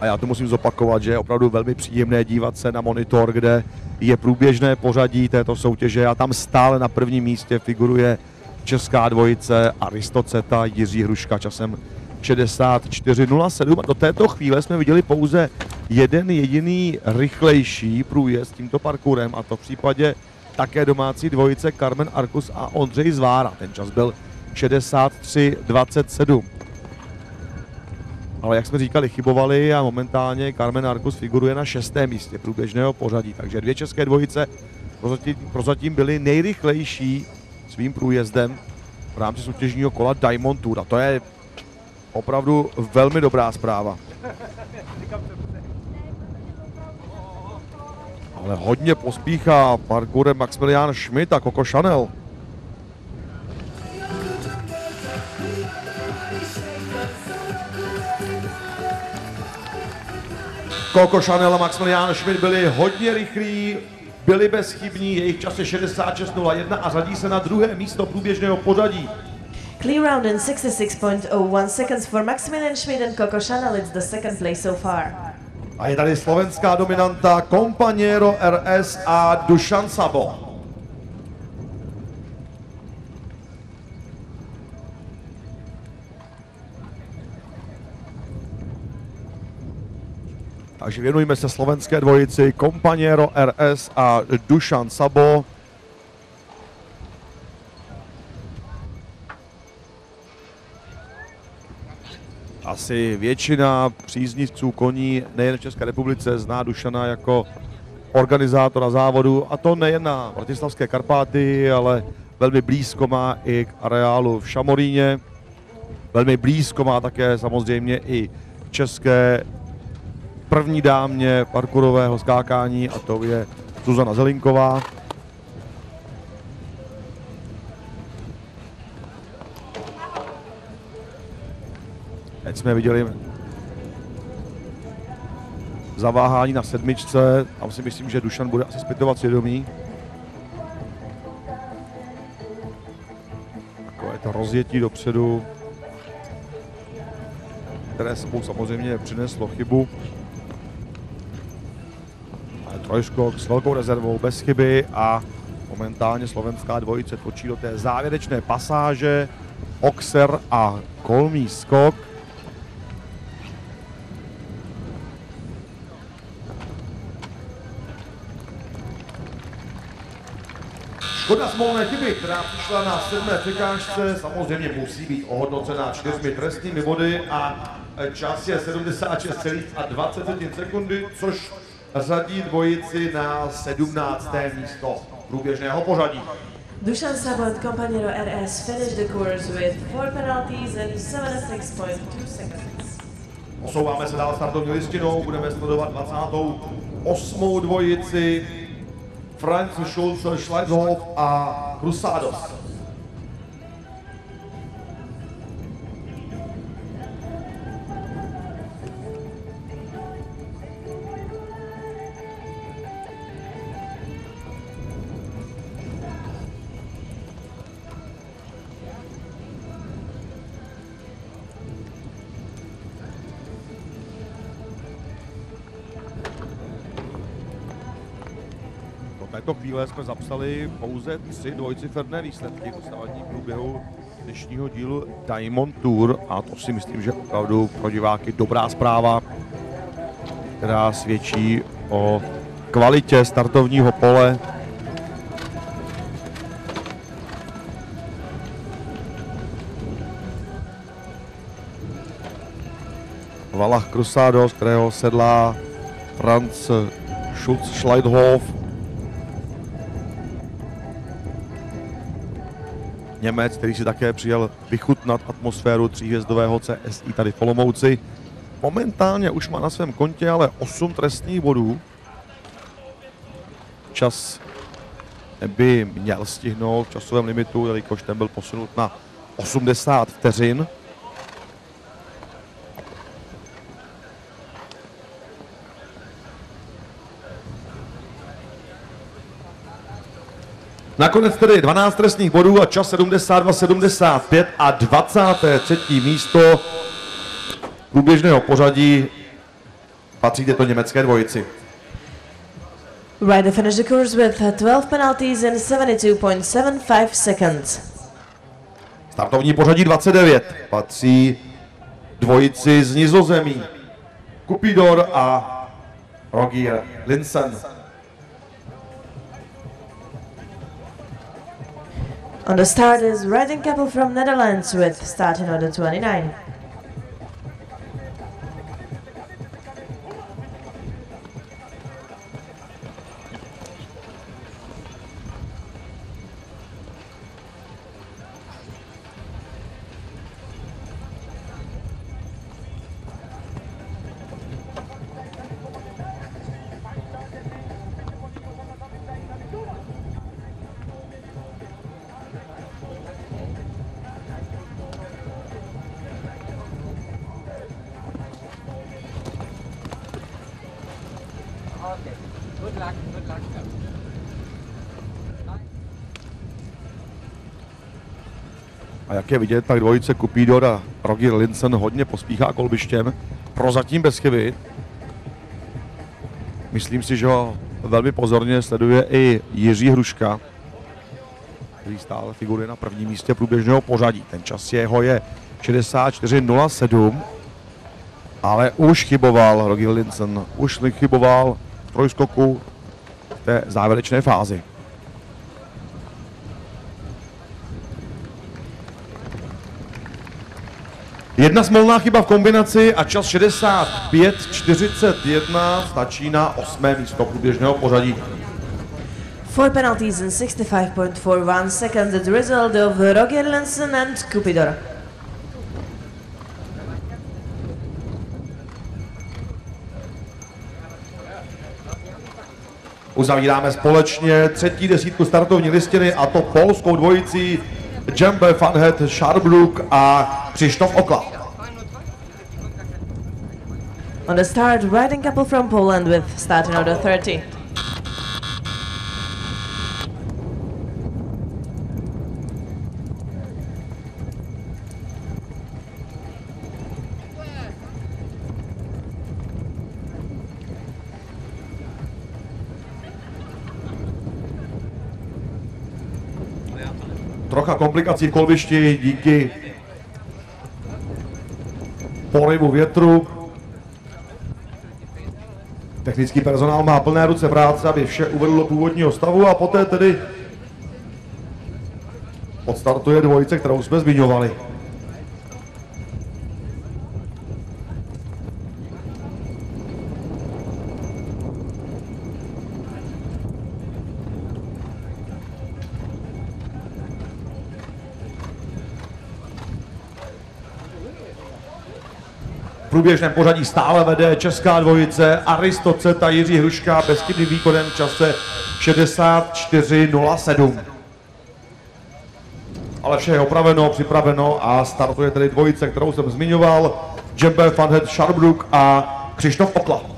A já to musím zopakovat, že je opravdu velmi příjemné dívat se na monitor, kde je průběžné pořadí této soutěže a tam stále na prvním místě figuruje česká dvojice Aristoceta Jiří Hruška časem 64.07. Do této chvíle jsme viděli pouze jeden jediný rychlejší průjezd tímto parkourem a to v případě také domácí dvojice Carmen Arkus a Ondřej Zvára. Ten čas byl 63.27 ale jak jsme říkali, chybovali a momentálně Carmen Arkus figuruje na šestém místě průběžného pořadí. Takže dvě české dvojice prozatím, prozatím byly nejrychlejší svým průjezdem v rámci soutěžního kola Diamond Tour. A to je opravdu velmi dobrá zpráva. Ale hodně pospíchá parkourem Maximilian Schmidt a Coco Chanel. Coco Chanel a Maximilian Schmidt byli hodně rychlí, byli bezchybní, jejich čas je 66.01 a řadí se na druhé místo průběžného pořadí. Clear round in 66.01 seconds for Maximilian Schmidt and Coco Chanel. It's the second place so far. A je tady slovenská dominanta Companiero RS a Dušan Sabo. Takže věnujeme se slovenské dvojici Companiero RS a Dušan Sabo. Asi většina příznivců koní nejen v České republice zná Dušana jako organizátora závodu a to nejen na Bratislavské Karpáty, ale velmi blízko má i k areálu v Šamoríně. Velmi blízko má také samozřejmě i české první dámě parkourového skákání a to je Zuzana Zelinková. Teď jsme viděli zaváhání na sedmičce, tam si myslím, že Dušan bude asi zpytovat svědomí. Takové to rozjetí dopředu, které sebou samozřejmě přineslo chybu. Ale trojskok s velkou rezervou, bez chyby a momentálně slovenská dvojice točí do té závěrečné pasáže. Oxer a kolmý skok. Škoda smolné chyby, která přišla na sedmé překážce, samozřejmě musí být ohodnocená čtyřmi trestními body a čas je 76,20 sekundy, což řadí dvojici na 17. místo průběžného pořadí. Dusan Sabo and Companiero RS finished the course with four penalties and 76.2 seconds. Posouváme se dál startovní listinou, budeme sledovat 28. dvojici Franz Schulze Schleidhoff a Cruzados. Chvíle jsme zapsali pouze tři dvojciferné výsledky v dosavadním průběhu dnešního dílu Diamond Tour a to si myslím, že opravdu pro diváky dobrá zpráva, která svědčí o kvalitě startovního pole. Valach Crusados, kterého sedlá Franz Schulz Schleidhoff. Němec, který si také přijel vychutnat atmosféru tříhvězdového CSI tady v Olomouci. momentálně už má na svém kontě ale 8 trestných bodů. Čas by měl stihnout v časovém limitu, jelikož ten byl posunut na 80 vteřin. Nakonec tedy 12 trestných bodů a čas 72-75 a 23. místo průběžného pořadí patří této německé dvojici. Ryder finished the course with 12 penalties in 72.75 seconds. Startovní pořadí 29 patří dvojici z Nizozemí. Kupidor a Rogier Linsen. On the start is riding couple from Netherlands with starting order 29. jak je vidět, tak dvojice Kupidor a Rogier Linsen hodně pospíchá kolbištěm. Prozatím bez chyby. Myslím si, že ho velmi pozorně sleduje i Jiří Hruška, který stále figuruje na prvním místě průběžného pořadí. Ten čas jeho je 64.07, ale už chyboval Rogier Linsen, už chyboval v trojskoku v té závěrečné fázi. Jedna smolná chyba v kombinaci a čas 65.41 stačí na osmé místo průběžného pořadí. Four penalties in 65.41 seconds, the result of Roger Lensen and Cupidor. Uzavíráme společně třetí desítku startovní listiny a to polskou dvojicí Jembe Fanhet Scharbrook a Krzysztof Okla. On the start, riding couple from Poland with starting order 30. Trocha komplikací v kolbišti díky poryvu větru. Technický personál má plné ruce práce, aby vše uvedl do původního stavu a poté tedy odstartuje dvojice, kterou jsme zmiňovali. Průběžném pořadí stále vede česká dvojice Aristoce a Jiří Hruška bezchybným výkonem v čase 64.07. Ale vše je opraveno, připraveno a startuje tedy dvojice, kterou jsem zmiňoval. Jembe Fanhead Sharbrook a Křištof Okla.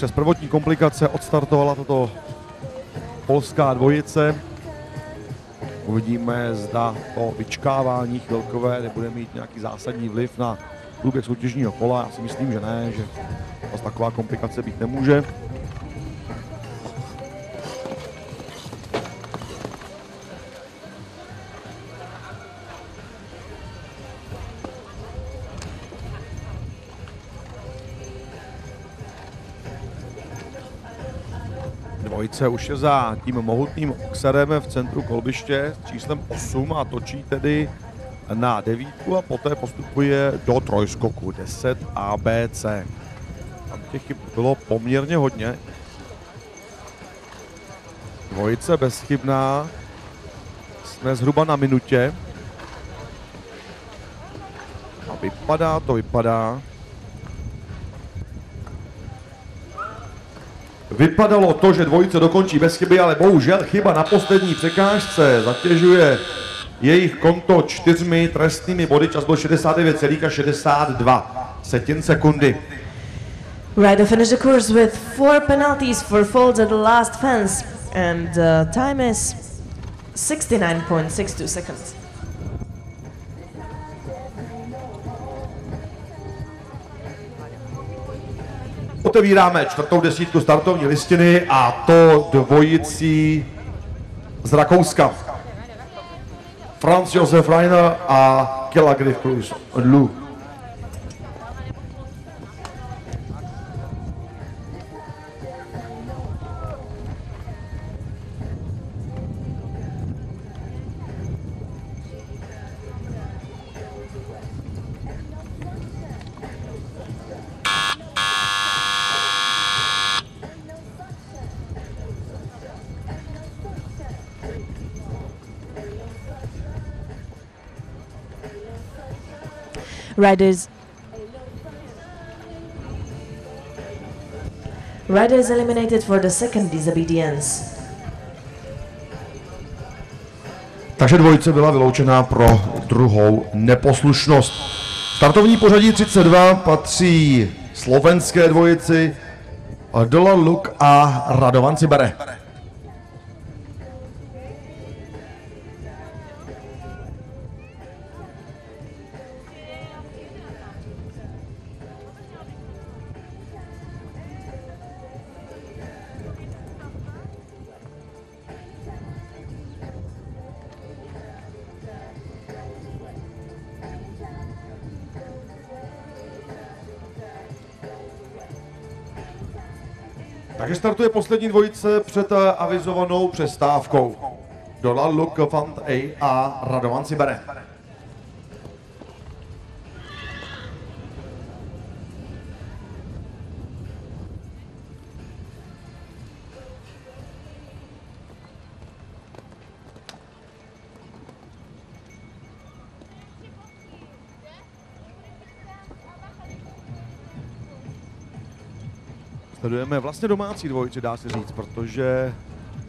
Přes prvotní komplikace odstartovala toto polská dvojice. Uvidíme, zda to vyčkávání chvilkové nebude mít nějaký zásadní vliv na průběh soutěžního kola. Já si myslím, že ne, že taková komplikace být nemůže. Dvojice už je za tím mohutným Oxerem v centru kolbiště s číslem 8 a točí tedy na devítku a poté postupuje do trojskoku 10 ABC. Tam těch chyb bylo poměrně hodně. Dvojice bezchybná. Jsme zhruba na minutě. A vypadá to, vypadá. Vypadalo to, že dvojice dokončí bez chyby, ale bohužel chyba na poslední překážce zatěžuje jejich konto čtyřmi trestnými body, čas byl 69,62 setin sekundy. Ryder finished the course with four penalties for faults at the last fence, and uh, time is 69.62 seconds. Otevíráme čtvrtou desítku startovní listiny a to dvojicí z Rakouska. Franz Josef Reiner a Kelagriff Cruz Lu. Riders. Rider is eliminated for the second disobedience. Takže dvojice byla vyloučená pro druhou neposlušnost. Startovní pořadí 32 patří slovenské dvojici Dola Luk a Radovan Cibere. Startuje poslední dvojice před eh, avizovanou přestávkou. Dola Luk Fant A a Radovan Cibere. Sledujeme vlastně domácí dvojici, dá se říct, protože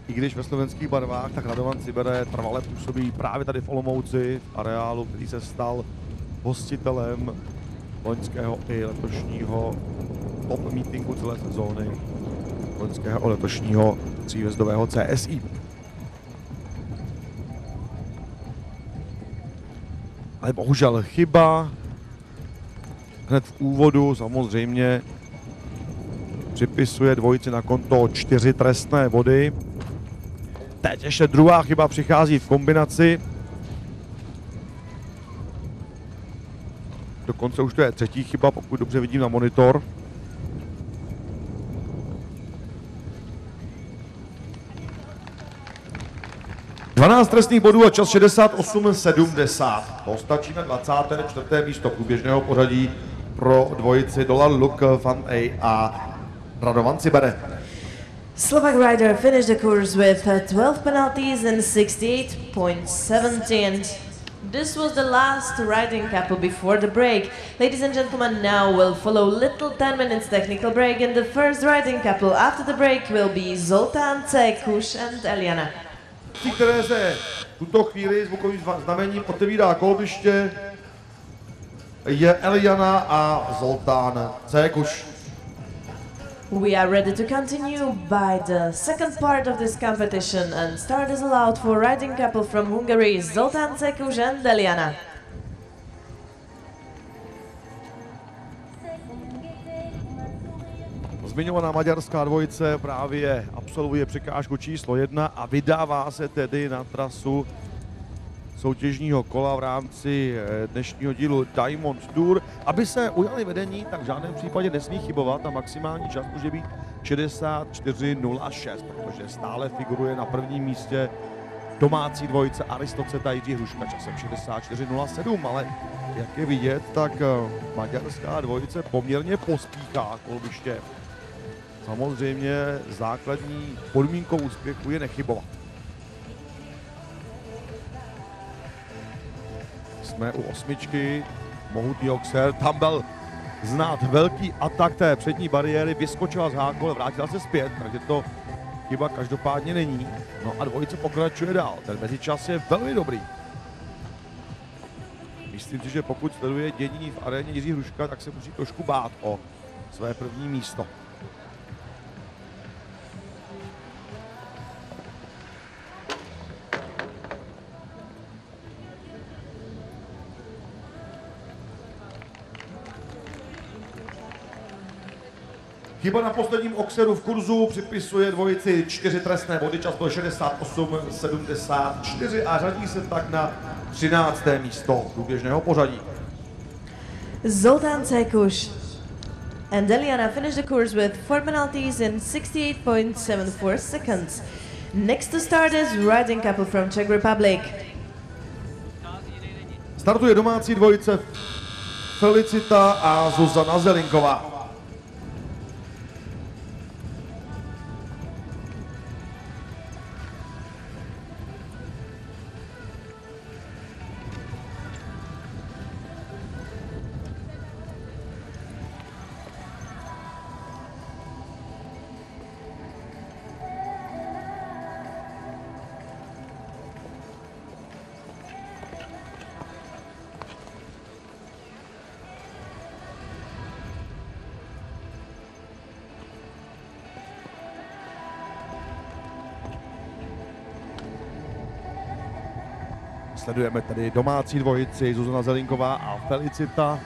i když ve slovenských barvách, tak Radovan Cibere trvale působí právě tady v Olomouci, v areálu, který se stal hostitelem loňského i letošního top meetingu celé sezóny, loňského letošního tříhvězdového CSI. Ale bohužel chyba hned v úvodu samozřejmě připisuje dvojici na konto čtyři trestné body. Teď ještě druhá chyba přichází v kombinaci. Dokonce už to je třetí chyba, pokud dobře vidím na monitor. Dvanáct trestných bodů a čas 68,70. Postačí na 24. místo průběžného pořadí pro dvojici Dolar Luk Van A a Radovan Cibere. Slovak rider finished the course with uh, 12 penalties and 68.70 and this was the last riding couple before the break. Ladies and gentlemen, now will follow little 10 minutes technical break and the first riding couple after the break will be Zoltán Cekuš and Eliana. Které se v tuto chvíli zvukovým znamením otevírá kolbiště, je Eliana a Zoltán Cekuš. We are ready to continue by the second part of this competition and start is allowed for riding couple from Hungary, Zoltán Cekuš and Eliana. Zmiňovaná maďarská dvojice právě absolvuje překážku číslo jedna a vydává se tedy na trasu soutěžního kola v rámci eh, dnešního dílu Diamond Tour. Aby se ujali vedení, tak v žádném případě nesmí chybovat a maximální čas může být 64.06, protože stále figuruje na prvním místě domácí dvojice Aristoceta a Jiří Hruška časem 64.07, ale jak je vidět, tak eh, maďarská dvojice poměrně pospíchá kolbiště. Samozřejmě základní podmínkou úspěchu je nechybovat. Jsme u osmičky, mohutný Oxer, tam byl znát velký atak té přední bariéry, vyskočila z háku, ale vrátila se zpět, takže to chyba každopádně není. No a dvojice pokračuje dál, ten mezičas je velmi dobrý. Myslím si, že pokud sleduje dění v aréně Jiří Hruška, tak se musí trošku bát o své první místo. Chyba na posledním oxeru v kurzu připisuje dvojici čtyři trestné body, čas byl 68-74 a řadí se tak na 13. místo průběžného pořadí. Zoltán Cekuš and Deliana finished the course with four penalties in 68.74 seconds. Next to start is riding couple from Czech Republic. Startuje domácí dvojice Felicita a Zuzana Zelinková. Sledujeme tedy domácí dvojici Zuzana Zelinková a Felicita.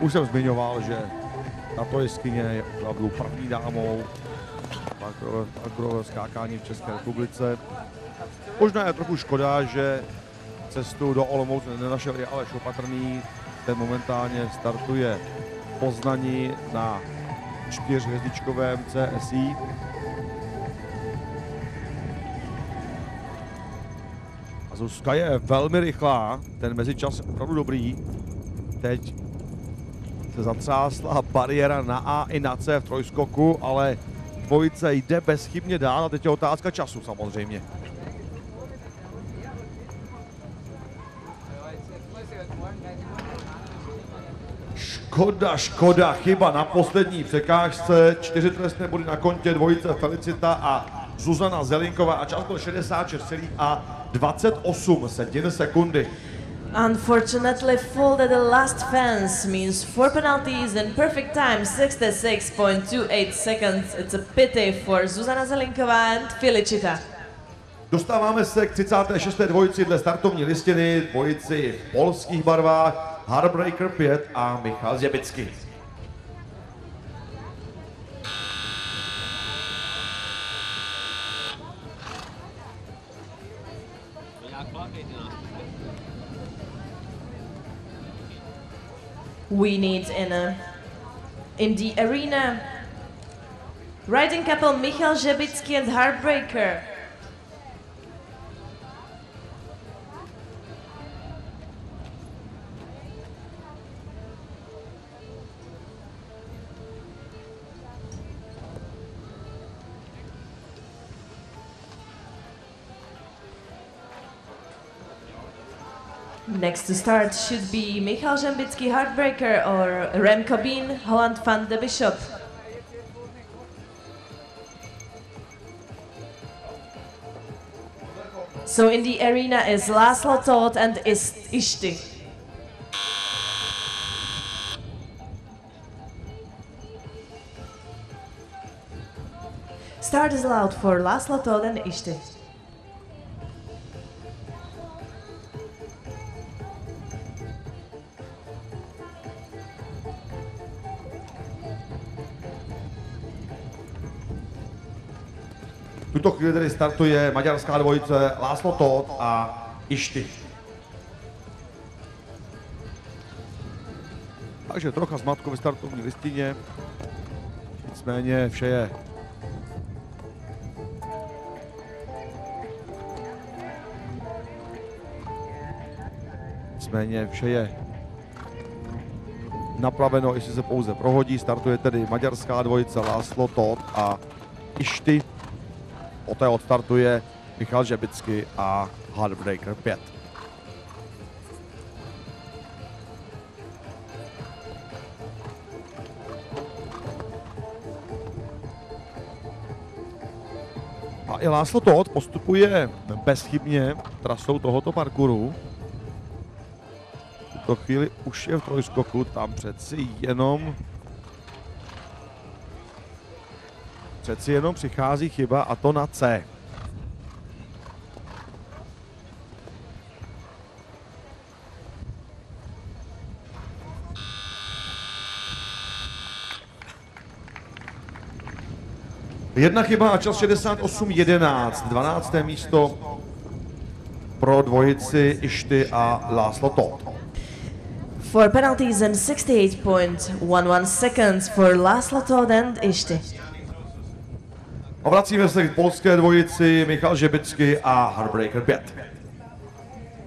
Už jsem zmiňoval, že tato jeskyně je opravdu první dámou parkourového skákání v České republice. Možná je trochu škoda, že cestu do Olomouce nenašel i Aleš Opatrný. Ten momentálně startuje Poznaní na čtyřhvězdičkovém CSI. Zuzka je velmi rychlá, ten mezičas je opravdu dobrý. Teď se zatřásla bariéra na A i na C v trojskoku, ale dvojice jde bezchybně dál a teď je otázka času samozřejmě. Škoda, škoda, chyba na poslední překážce, čtyři trestné body na kontě dvojice Felicita a Zuzana Zelinková a čas byl 66 a 28 setin sekundy. Unfortunately, fault at the last fence means four penalties and perfect time 66.28 seconds. It's a pity for Zuzana Zelinková and Felicita. Dostáváme se k 36. dvojici dle startovní listiny, dvojici v polských barvách, Harbreaker 5 a Michal Zjebický. We need in a, in the arena riding couple Michal Zebitsky and Heartbreaker. Next to start should be Michal Zembitsky Heartbreaker or Remco Bean Holland van de Bishop. So in the arena is Laszlo Todt and Is-. Start is allowed for Laszlo Todt and Ishti. Tuto chvíli tedy startuje maďarská dvojice Láslo Todt a Išty. Takže trocha zmatku ve startovní listině. Nicméně vše je Nicméně vše je napraveno, jestli se pouze prohodí. Startuje tedy maďarská dvojice Láslo Todd a Išty. Poté odstartuje Michal Žebicky a Heartbreaker 5. A i Láslo Todd postupuje bezchybně trasou tohoto parkouru. V tuto chvíli už je v trojskoku, tam přeci jenom přeci jenom přichází chyba a to na C. Jedna chyba a čas 68.11, 12. místo pro dvojici Išty a Láslo Todd. For penalties and 68.11 seconds for Laszlo Todd and Ishti. A vracíme se k polské dvojici Michal Žebicky a Heartbreaker 5.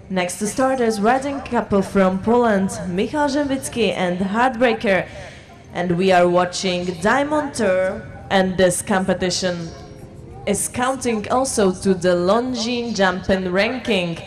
Next to start is riding couple from Poland, Michal Zembicki and Heartbreaker. And we are watching Diamond Tour and this competition is counting also to the Longines jumping ranking.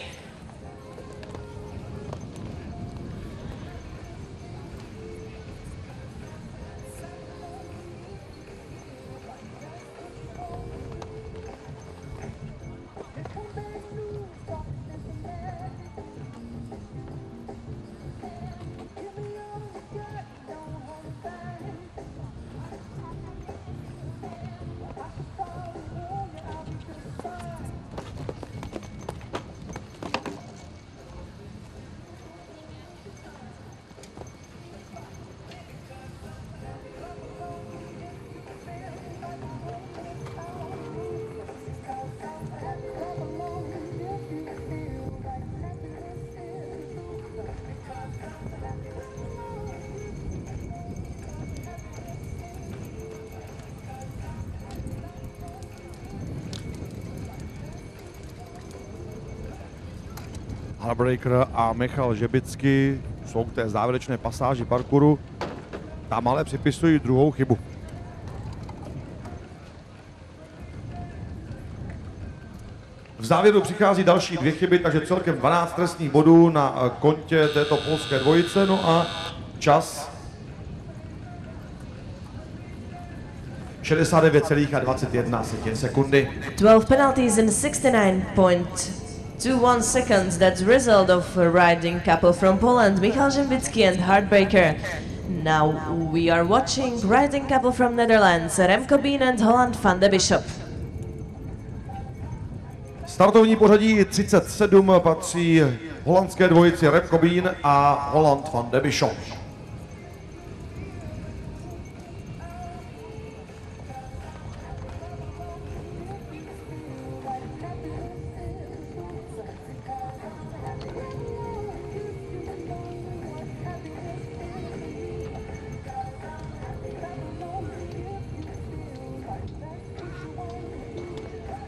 Heartbreaker a Michal Žebicky jsou k té závěrečné pasáži parkouru. Tam ale připisují druhou chybu. V závěru přichází další dvě chyby, takže celkem 12 trestních bodů na kontě této polské dvojice. No a čas 69,21 sekundy. 12 penalties and 69.21 seconds. That's result of a riding couple from Poland, Michal Zembicki and Heartbreaker. Now we are watching riding couple from Netherlands, Remco Bean and Holland van de Bishop. Startovní pořadí 37 patří holandské dvojici Remco Bean a Holland van de Bishop.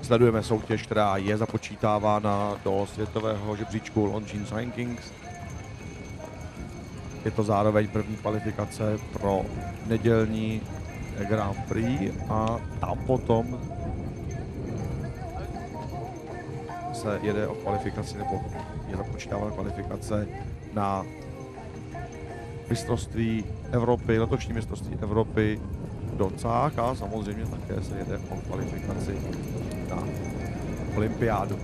Sledujeme soutěž, která je započítávána do světového žebříčku Longines Rankings. Je to zároveň první kvalifikace pro nedělní Grand Prix a tam potom se jede o kvalifikaci, nebo je započítávána kvalifikace na mistrovství Evropy, letošní mistrovství Evropy do Cách a samozřejmě také se jede o kvalifikaci na olympiádu.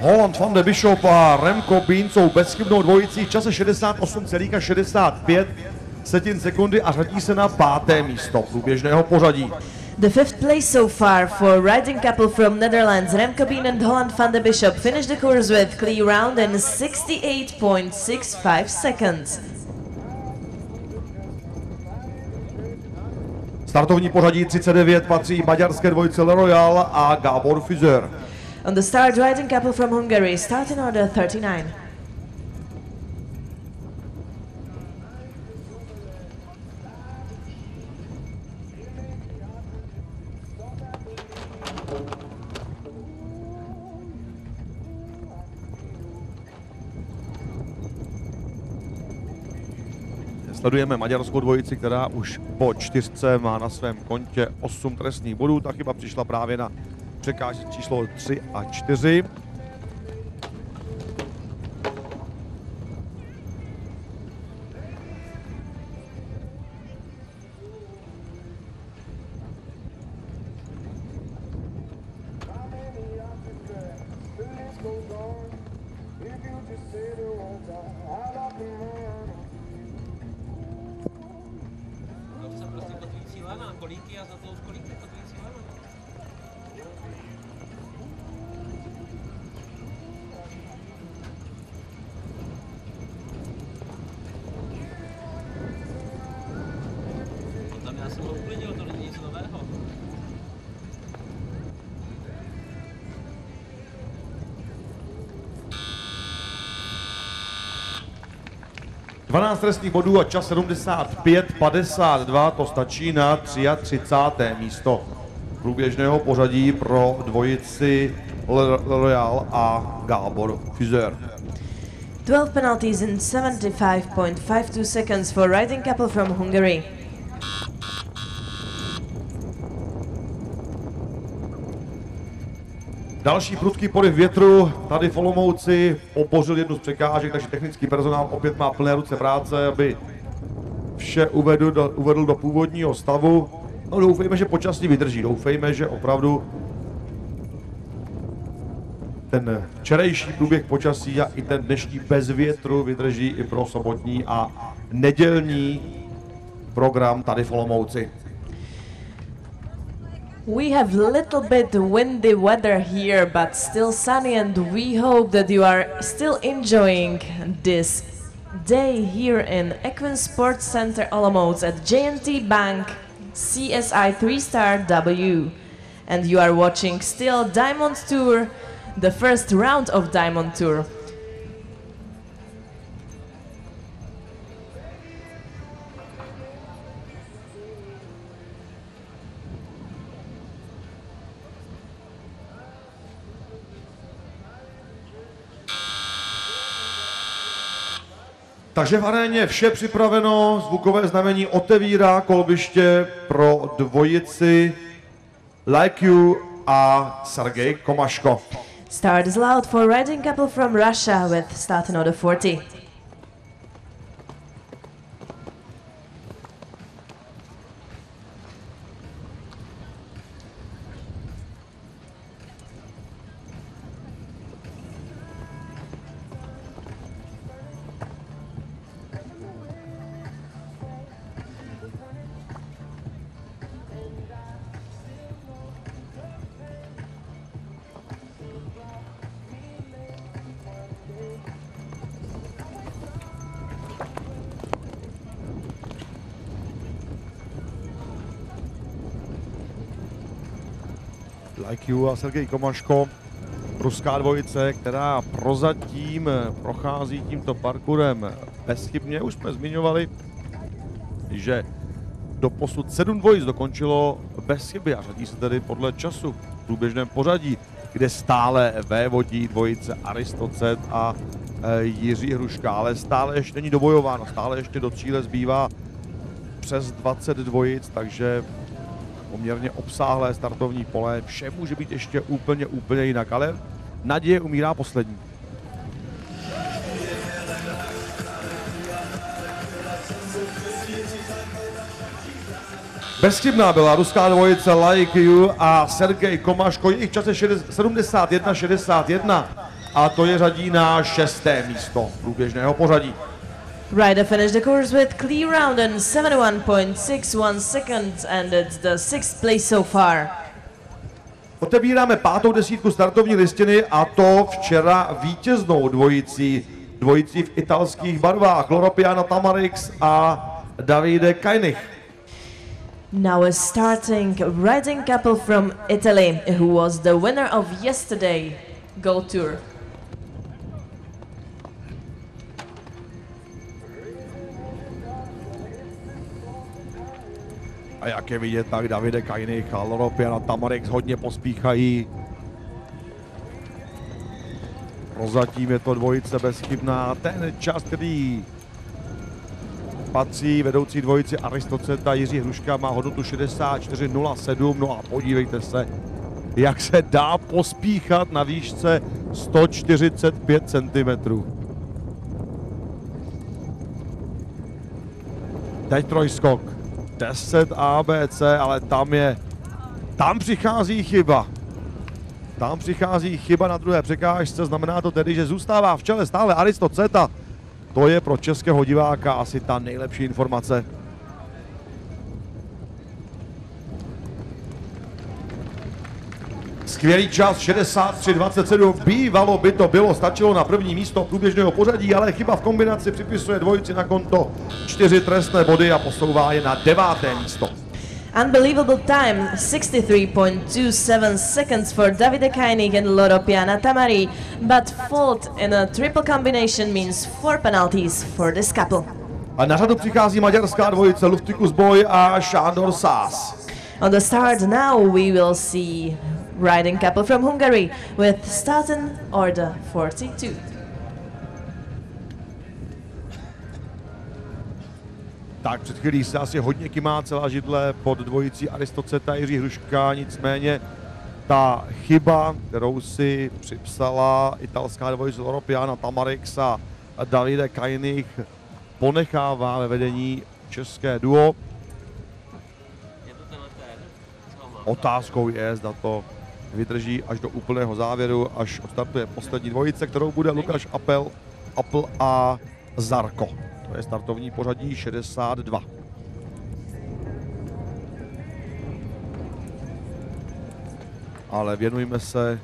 Holland van de Bishop a Remco Bean jsou bezchybnou dvojicí v čase 68,65 setin sekundy a řadí se na páté místo průběžného pořadí. The fifth place so far for riding couple from Netherlands, Remco Been and Holland van de Bishop, finished the course with clear round in 68.65 seconds. Startovní pořadí 39 patří maďarské dvojice Le Royal a Gábor Füzer. On the start, riding couple from Hungary, starting order 39. Sledujeme maďarskou dvojici, která už po čtyřce má na svém kontě 8 trestných bodů. Ta chyba přišla právě na překážce číslo 3 a 4. trestných bodů a čas 75-52, to stačí na 33. místo průběžného pořadí pro dvojici Royal a Gábor Füzer. 12 penalties in 75.52 seconds for riding couple from Hungary. Další prudký poryv větru tady v Olomouci opořil jednu z překážek, takže technický personál opět má plné ruce práce, aby vše uvedl do, uvedl do původního stavu. No doufejme, že počasí vydrží, doufejme, že opravdu ten včerejší průběh počasí a i ten dnešní bez větru vydrží i pro sobotní a nedělní program tady v Olomouci. We have little bit windy weather here, but still sunny, and we hope that you are still enjoying this day here in Equin Sports Center Olomouc at JNT Bank CSI 3 Star W. And you are watching still Diamond Tour, the first round of Diamond Tour. Takže v aréně vše připraveno, zvukové znamení otevírá kolbiště pro dvojici Like You a Sergej Komaško. Start is loud for riding couple from Russia with starting order 40. a Sergej Komaško, ruská dvojice, která prozatím prochází tímto parkourem bezchybně. Už jsme zmiňovali, že do posud sedm dvojic dokončilo bez chyby a řadí se tedy podle času v průběžném pořadí, kde stále vévodí dvojice Aristocet a e, Jiří Hruška, ale stále ještě není dobojováno, stále ještě do cíle zbývá přes 20 dvojic, takže poměrně obsáhlé startovní pole. Vše může být ještě úplně, úplně jinak, ale naděje umírá poslední. Bezchybná byla ruská dvojice Like You a Sergej Komaško. Jejich čas je 71-61 a to je řadí na šesté místo průběžného pořadí. Ryder finished the course with clear round in 71.61 seconds and it's the sixth place so far. Otevíráme pátou desítku startovní listiny a to včera vítěznou dvojicí, dvojicí v italských barvách Loropiana Tamarix a Davide Kainich. Now is starting riding couple from Italy who was the winner of yesterday Gold Tour. A jak je vidět, tak Davide Kainich a Loropiana Tamarix hodně pospíchají. Prozatím je to dvojice bezchybná. Ten čas, který patří vedoucí dvojici Aristoceta Jiří Hruška má hodnotu 64,07. No a podívejte se, jak se dá pospíchat na výšce 145 cm. Teď trojskok. 10 ABC, ale tam je, tam přichází chyba. Tam přichází chyba na druhé překážce, znamená to tedy, že zůstává v čele stále Aristoceta. To je pro českého diváka asi ta nejlepší informace. Skvělý čas 63.27, bývalo by to bylo, stačilo na první místo průběžného pořadí, ale chyba v kombinaci připisuje dvojici na konto čtyři trestné body a posouvá je na deváté místo. Unbelievable time, 63.27 seconds for Davide Koenig and Loro Piana Tamari, but fault in a triple combination means four penalties for this couple. A na řadu přichází maďarská dvojice Luftikus Boy a Sándor Sás. On the start now we will see riding couple from Hungary with starting order 42. Tak před chvílí se asi hodně kymá celá židle pod dvojicí Aristoceta Jiří Hruška, nicméně ta chyba, kterou si připsala italská dvojice Loropiana Tamarix a Davide Kainich, ponechává ve vedení české duo. Otázkou je, zda to vydrží až do úplného závěru, až odstartuje poslední dvojice, kterou bude Lukáš Apel, Apple a Zarko. To je startovní pořadí 62. Ale věnujme se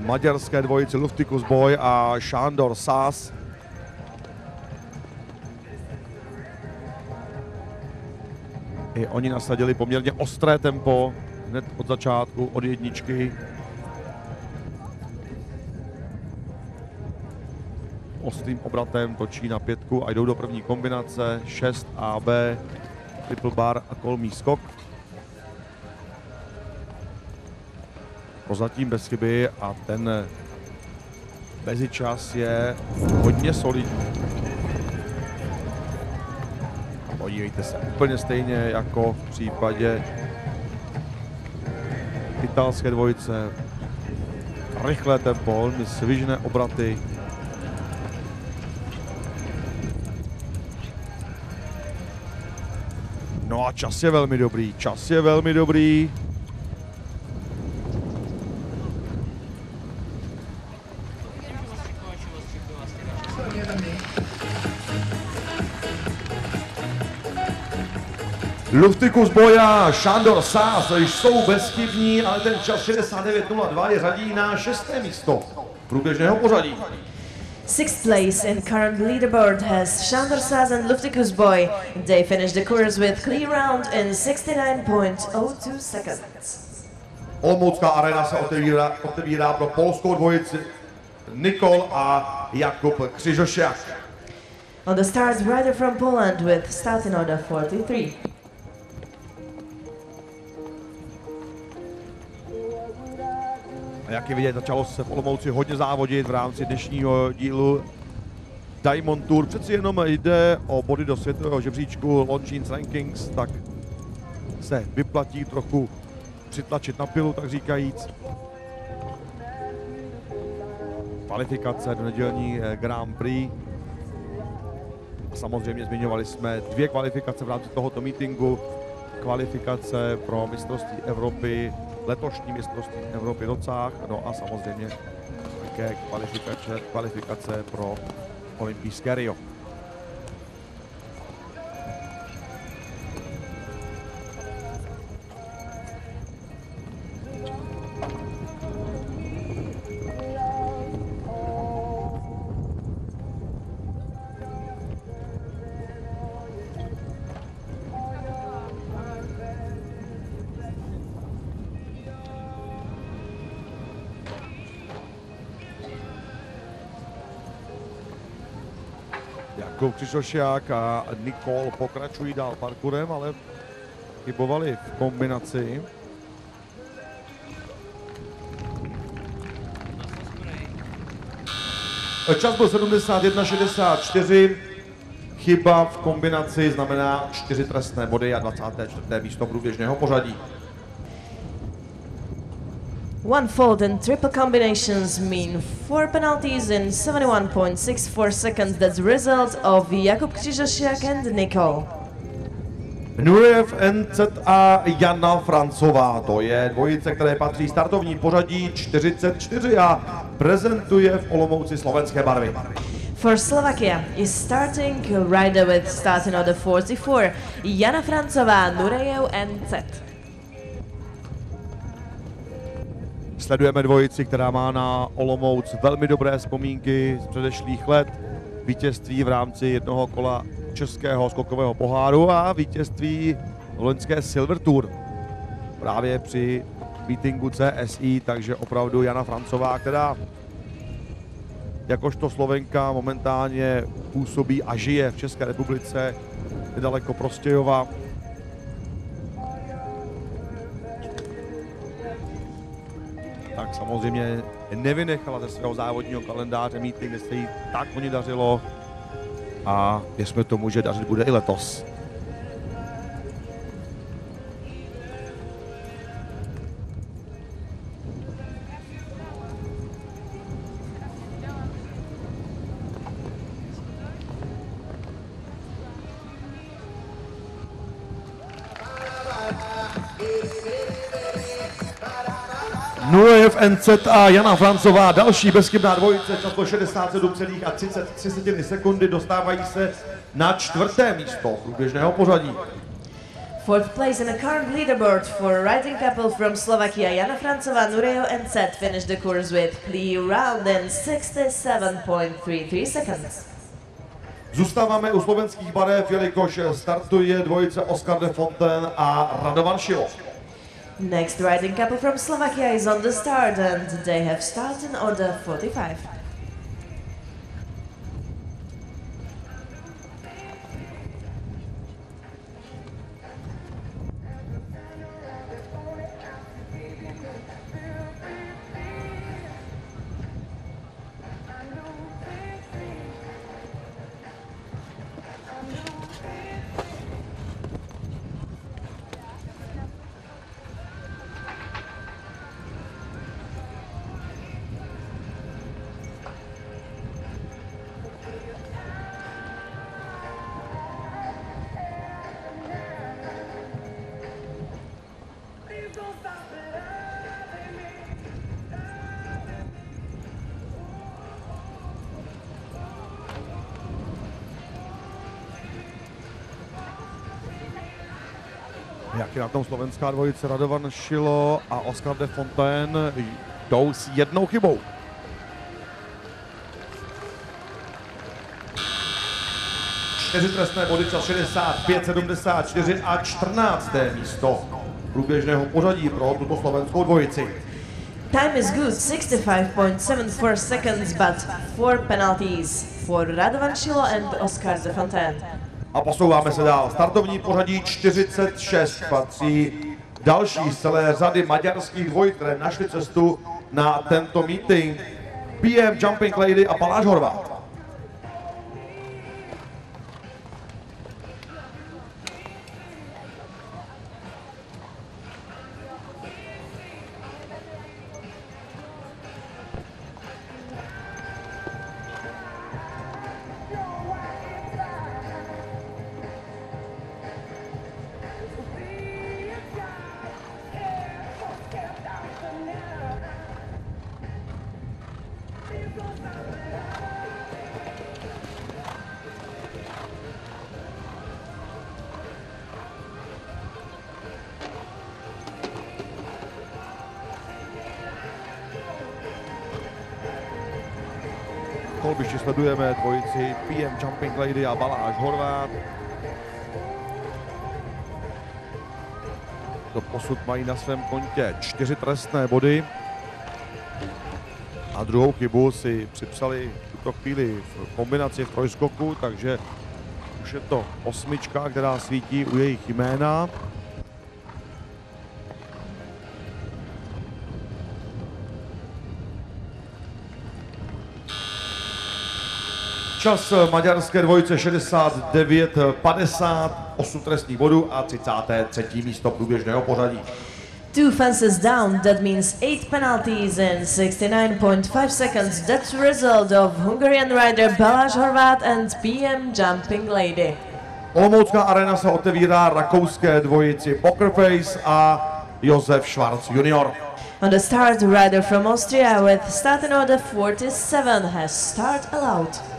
maďarské dvojici Luftikus Boy a Sándor Sás. I oni nasadili poměrně ostré tempo hned od začátku, od jedničky. Ostrým obratem točí na pětku a jdou do první kombinace 6 AB, triple bar a kolmý skok. Prozatím bez chyby a ten mezičas je hodně solidní. Podívejte se, úplně stejně jako v případě italské dvojice. Rychlé tempo, velmi svižné obraty. No a čas je velmi dobrý, čas je velmi dobrý. Luftikus Boja, Šandor Sás jsou bezchybní, ale ten čas 69.02 je řadí na šesté místo průběžného pořadí. Sixth place in current leaderboard has Shandor Saz and Luftikus Boy. They finished the course with clear round in 69.02 seconds. Olomoucká arena se otevírá, otevírá pro polskou dvojici Nikol a Jakub Křižošák. On the start, rider from Poland with starting order 43. jak je vidět, začalo se v Olomouci hodně závodit v rámci dnešního dílu Diamond Tour. Přeci jenom jde o body do světového žebříčku Longines Rankings, tak se vyplatí trochu přitlačit na pilu, tak říkajíc. Kvalifikace do nedělní eh, Grand Prix. A samozřejmě zmiňovali jsme dvě kvalifikace v rámci tohoto meetingu. Kvalifikace pro mistrovství Evropy, letošní mistrovství Evropy docách, no a samozřejmě také kvalifikace, kvalifikace pro olympijské Rio. Jakub Křižošiák a Nikol pokračují dál parkourem, ale chybovali v kombinaci. Čas byl 71-64. Chyba v kombinaci znamená 4 trestné body a 24. místo průběžného pořadí. One fold and triple combinations mean four penalties in 71.64 seconds. That's the result of Jakub Krzyżosiak and Nicole. Nurejev NZ a Jana Francová. To je dvojice, které patří startovní pořadí 44 a prezentuje v Olomouci slovenské barvy. For Slovakia is starting rider with starting order 44, Jana Francová, Nurejev NZ. Sledujeme dvojici, která má na Olomouc velmi dobré vzpomínky z předešlých let. Vítězství v rámci jednoho kola českého skokového poháru a vítězství loňské Silver Tour. Právě při meetingu CSI, takže opravdu Jana Francová, která jakožto Slovenka momentálně působí a žije v České republice nedaleko Prostějova. Samozřejmě nevynechala ze svého závodního kalendáře meeting, kde se jí tak hodně dařilo a věřme tomu, že dařit bude i letos. NZ a Jana Francová, další bezchybná dvojice, často 67,33 sekundy, dostávají se na čtvrté místo průběžného pořadí. Fourth place in the current leaderboard for riding couple from Slovakia, Jana Francová, Nurejo NZ finished the course with three round and 67.33 seconds. Zůstáváme u slovenských barev, jelikož startuje dvojice Oskar de Fonten a Radovan Šilov. Next riding couple from Slovakia is on the start and they have started in order 45. Tom slovenská dvojice Radovan Šilo a Oskar de Fontaine jdou s jednou chybou. Čtyři trestné body, čas 65, 74 a 14. místo průběžného pořadí pro tuto slovenskou dvojici. Time is good, 65.74 seconds, but four penalties for Radovan Šilo and Oskar de Fontaine. A posouváme se dál. Startovní pořadí 46 patří další z celé řady maďarských dvojk, které našly cestu na tento meeting. PM Jumping Lady a Paláš Horvát. Kolbišti sledujeme dvojici PM Jumping Lady a Baláš Horvát. Do posud mají na svém kontě čtyři trestné body. A druhou chybu si připsali v tuto chvíli v kombinaci v trojskoku, takže už je to osmička, která svítí u jejich jména. Čas maďarské dvojice 69-50, 8 trestních bodů a 33. místo průběžného pořadí. Two fences down, that means 8 penalties in 69.5 seconds. That's the result of Hungarian rider Balázs Horvat and PM Jumping Lady. Olomoucká arena se otevírá rakouské dvojici Pokerface a Josef Schwarz junior. On the start, rider from Austria with starting order 47 has start allowed.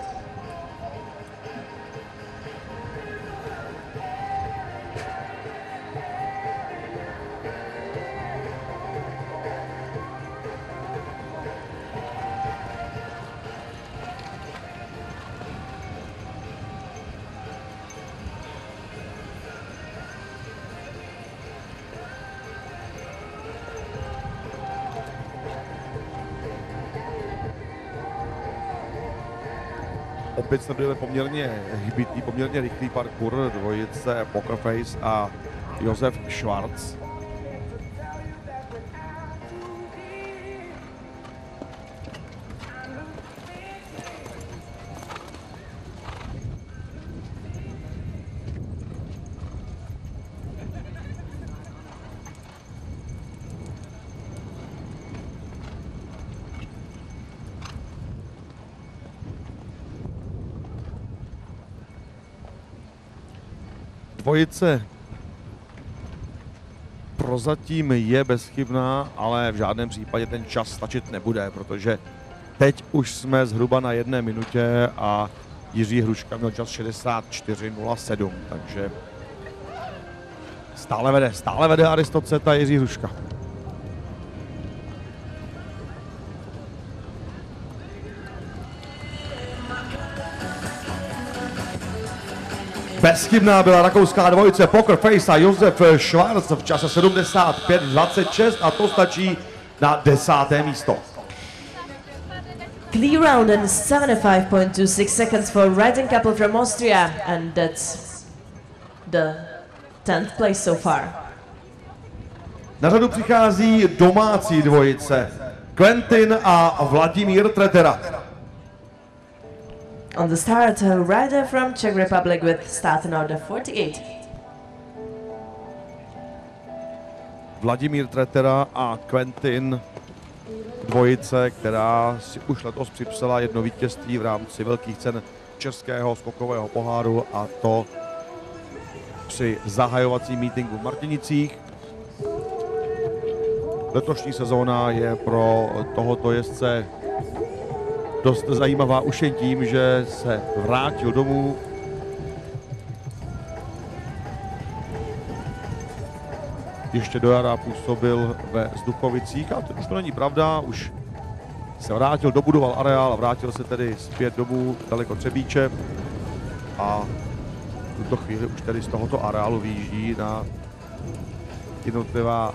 Opět sledujeme poměrně hybitý, poměrně rychlý parkour dvojice Pokerface a Josef Schwarz. Dvojice prozatím je bezchybná, ale v žádném případě ten čas stačit nebude, protože teď už jsme zhruba na jedné minutě a Jiří Hruška měl čas 64.07, takže stále vede, stále vede Aristoceta Jiří Hruška. Bezchybná byla rakouská dvojice Poker Face a Josef Schwarz v čase 75-26 a to stačí na desáté místo. Clear round in 75.26 seconds for riding couple from Austria, and that's the 10th place so far. Na řadu přichází domácí dvojice Quentin a Vladimír Tretera. On the start, a rider from Czech Republic with starting order 48. Vladimír Tretera a Quentin dvojice, která si už letos připsala jedno vítězství v rámci velkých cen českého skokového poháru a to při zahajovacím meetingu v Martinicích. Letošní sezóna je pro tohoto jezdce dost zajímavá už jen tím, že se vrátil domů. Ještě do jara působil ve Zduchovicích, ale teď už to není pravda, už se vrátil, dobudoval areál a vrátil se tedy zpět domů daleko Třebíče. A v tuto chvíli už tedy z tohoto areálu výjíždí na jednotlivá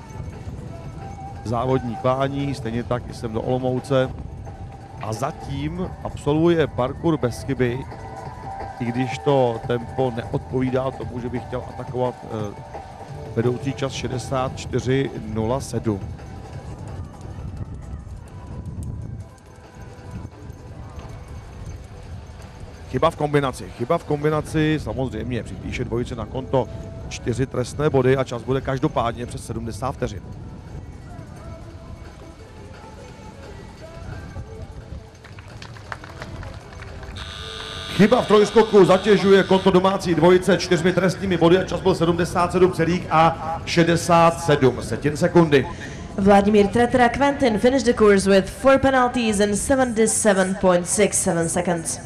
závodní klání, stejně tak i sem do Olomouce a zatím absolvuje parkour bez chyby, i když to tempo neodpovídá tomu, že by chtěl atakovat eh, vedoucí čas 64.07. Chyba v kombinaci. Chyba v kombinaci samozřejmě připíše dvojice na konto čtyři trestné body a čas bude každopádně přes 70 vteřin. Chyba v trojskoku zatěžuje konto domácí dvojice čtyřmi trestními body a čas byl 77 celých a 67 setin sekundy. Vladimir Tretera Quentin finished the course with four penalties in 77.67 seconds.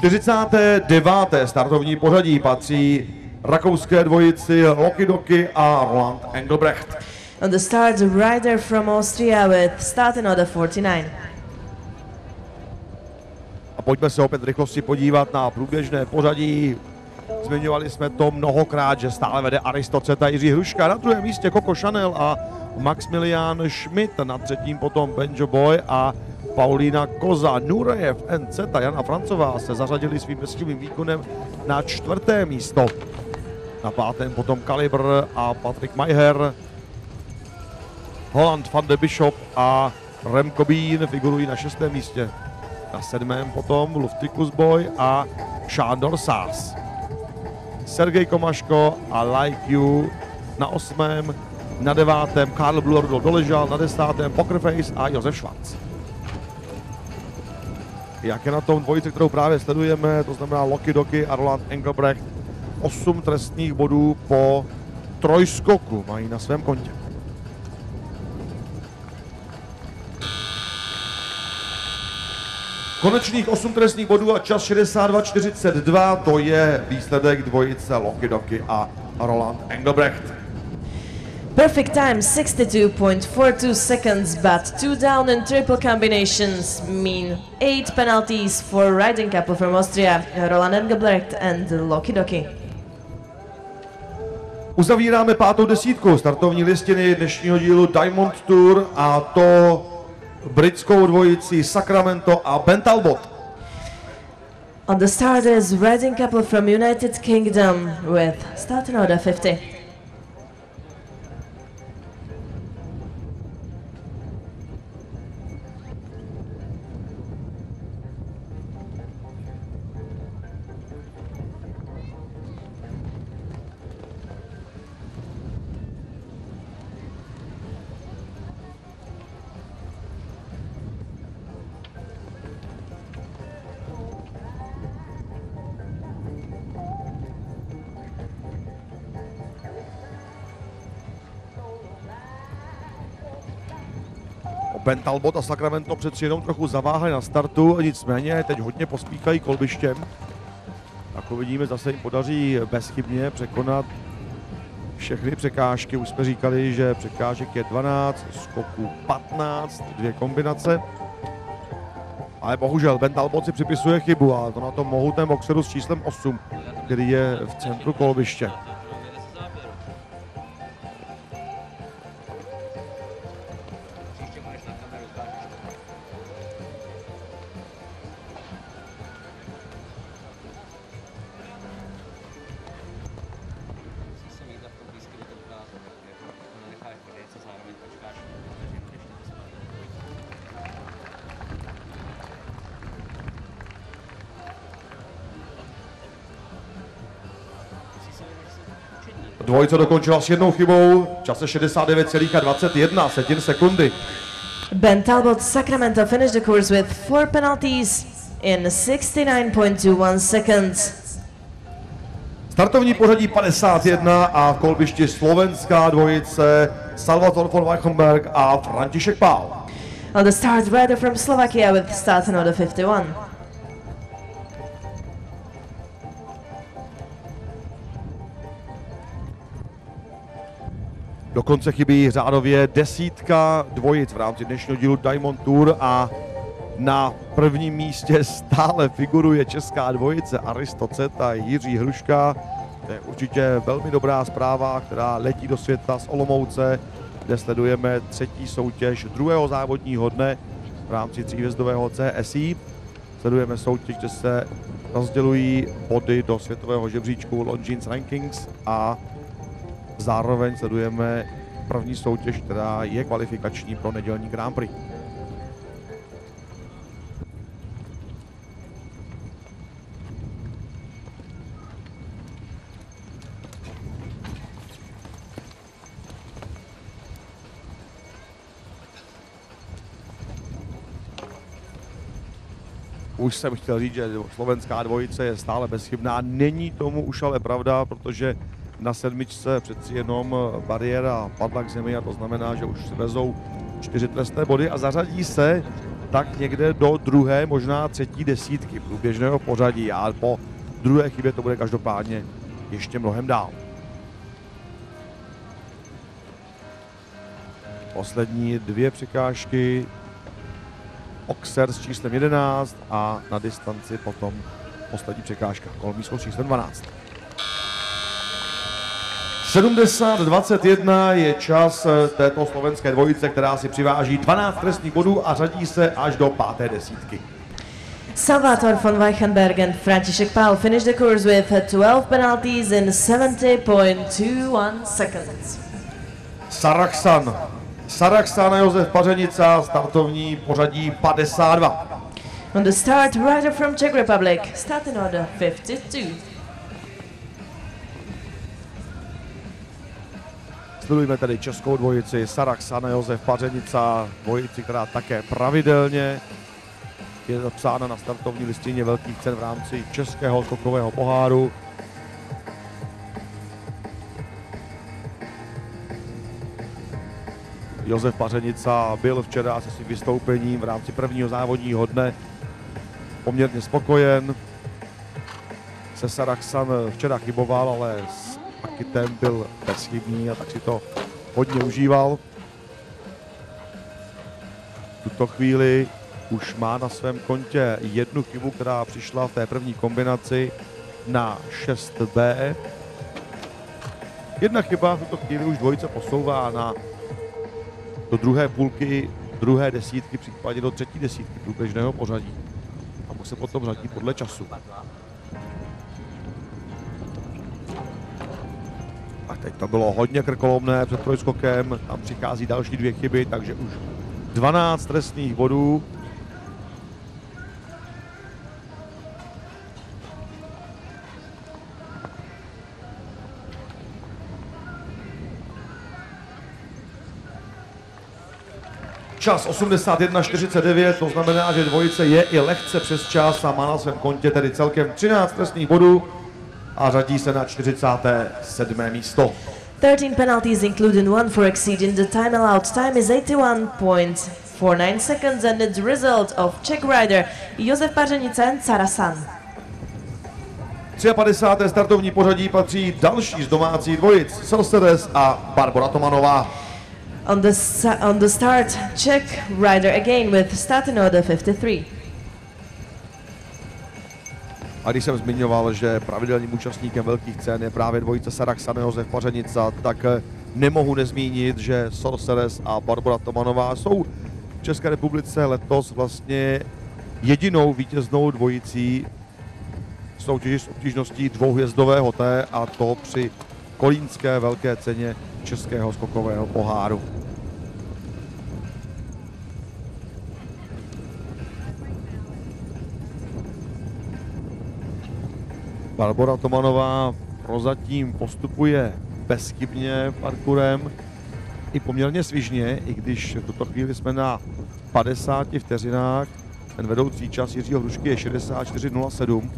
49. startovní pořadí patří rakouské dvojici Loki Doki a Roland Engelbrecht. On the start, rider from Austria with starting order 49. Pojďme se opět rychlosti podívat na průběžné pořadí. Zmiňovali jsme to mnohokrát, že stále vede Aristoceta Jiří Hruška. Na druhém místě Coco Chanel a Maximilian Schmidt. Na třetím potom Benjo Boy a Paulína Koza. Nurejev, NZ a Jana Francová se zařadili svým bezchybným výkonem na čtvrté místo. Na pátém potom Kalibr a Patrik Majher. Holland van de Bishop a Remco Bean figurují na šestém místě. Na sedmém potom Luftikus Boy a Šándor Sás. Sergej Komaško a Like You na osmém, na devátém Karl Blurdl doležal, na desátém Pokerface a Josef Schwarz. Jak je na tom dvojice, kterou právě sledujeme, to znamená Loki Doky a Roland Engelbrecht, 8 trestných bodů po trojskoku mají na svém kontě. Konečných 8 trestných bodů a čas 62-42, to je výsledek dvojice Loki Doky a Roland Engelbrecht. Perfect time 62.42 seconds, but two down and triple combinations mean eight penalties for riding couple from Austria, Roland Engelbrecht and Loki Doki. Uzavíráme pátou desítku startovní listiny dnešního dílu Diamond Tour a to britskou dvojici Sacramento a Ben Talbot. On the start is riding couple from United Kingdom with starting order 50. Ben Talbot a Sacramento přeci jenom trochu zaváhali na startu, nicméně teď hodně pospíchají kolbištěm. Tak uvidíme, zase jim podaří bezchybně překonat všechny překážky. Už jsme říkali, že překážek je 12, skoků 15, dvě kombinace. Ale bohužel Ben Talbot si připisuje chybu a to na tom mohutném boxeru s číslem 8, který je v centru kolbiště. Dvojice dokončila s jednou chybou, v čase 69,21 setin sekundy. Ben Talbot Sacramento finished the course with four penalties in 69.21 seconds. Startovní pořadí 51 a v kolbišti slovenská dvojice Salvator von Weichenberg a František Pál. On the start, rider from Slovakia with starting order 51. Dokonce chybí řádově desítka dvojic v rámci dnešního dílu Diamond Tour a na prvním místě stále figuruje česká dvojice Aristocet a Jiří Hruška. To je určitě velmi dobrá zpráva, která letí do světa z Olomouce, kde sledujeme třetí soutěž druhého závodního dne v rámci tříhvězdového CSI. Sledujeme soutěž, kde se rozdělují body do světového žebříčku Longines Rankings a Zároveň sledujeme první soutěž, která je kvalifikační pro nedělní Grand Prix. Už jsem chtěl říct, že slovenská dvojice je stále bezchybná. Není tomu už ale pravda, protože na sedmičce přeci jenom bariéra padla k zemi a to znamená, že už vezou čtyři trestné body a zařadí se tak někde do druhé, možná třetí desítky průběžného pořadí a po druhé chybě to bude každopádně ještě mnohem dál. Poslední dvě překážky Oxer s číslem 11 a na distanci potom poslední překážka, kolmísko s číslem 12. 70-21 je čas eh, této slovenské dvojice, která si přiváží 12 trestních bodů a řadí se až do páté desítky. Salvator von Weichenberg and František Paul finished the course with 12 penalties in 70.21 seconds. Saraxan. Saraxan a Josef Pařenica, startovní pořadí 52. On the start, rider from Czech Republic, starting order 52. Sledujeme tedy českou dvojici Saraxan a Josef Pařenica, dvojici, která také pravidelně je zapsána na startovní listině velkých cen v rámci českého skokového poháru. Josef Pařenica byl včera se svým vystoupením v rámci prvního závodního dne poměrně spokojen. Se Saraxan včera chyboval, ale s Akitem byl bezchybný a tak si to hodně užíval. V tuto chvíli už má na svém kontě jednu chybu, která přišla v té první kombinaci na 6B. Jedna chyba v tuto chvíli už dvojice posouvá na do druhé půlky, druhé desítky, případně do třetí desítky průběžného pořadí. A pak se potom řadí podle času. Teď to bylo hodně krkolomné před trojskokem, tam přichází další dvě chyby, takže už 12 trestných bodů. Čas 81.49, to znamená, že dvojice je i lehce přes čas a má na svém kontě tedy celkem 13 trestných bodů a řadí se na 47. místo. 13 penalties including one for exceeding the time allowed. Time is 81.49 seconds and it's result of Czech rider Josef Pařenica and Sarasan. 53. startovní pořadí patří další z domácích dvojic, Selsedes a Barbara Tomanová. On the, on the start, Czech rider again with starting order 53. A když jsem zmiňoval, že pravidelným účastníkem velkých cen je právě dvojice Saraxan Josef Pařenica, tak eh, nemohu nezmínit, že Sorceres a Barbara Tomanová jsou v České republice letos vlastně jedinou vítěznou dvojicí v soutěži s obtížností dvouhvězdového T a to při kolínské velké ceně Českého skokového poháru. Barbara Tomanová prozatím postupuje bezchybně parkurem i poměrně svižně, i když v tuto chvíli jsme na 50 vteřinách. Ten vedoucí čas Jiřího Hrušky je 64.07.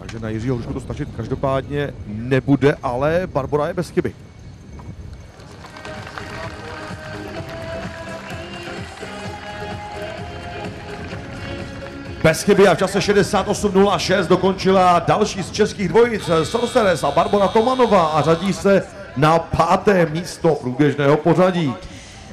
Takže na Jiřího Hrušku to stačit každopádně nebude, ale Barbara je bez chyby. Bez chyby a v čase 68.06 dokončila další z českých dvojic Sorceres a Barbara Tomanová a řadí se na páté místo průběžného pořadí.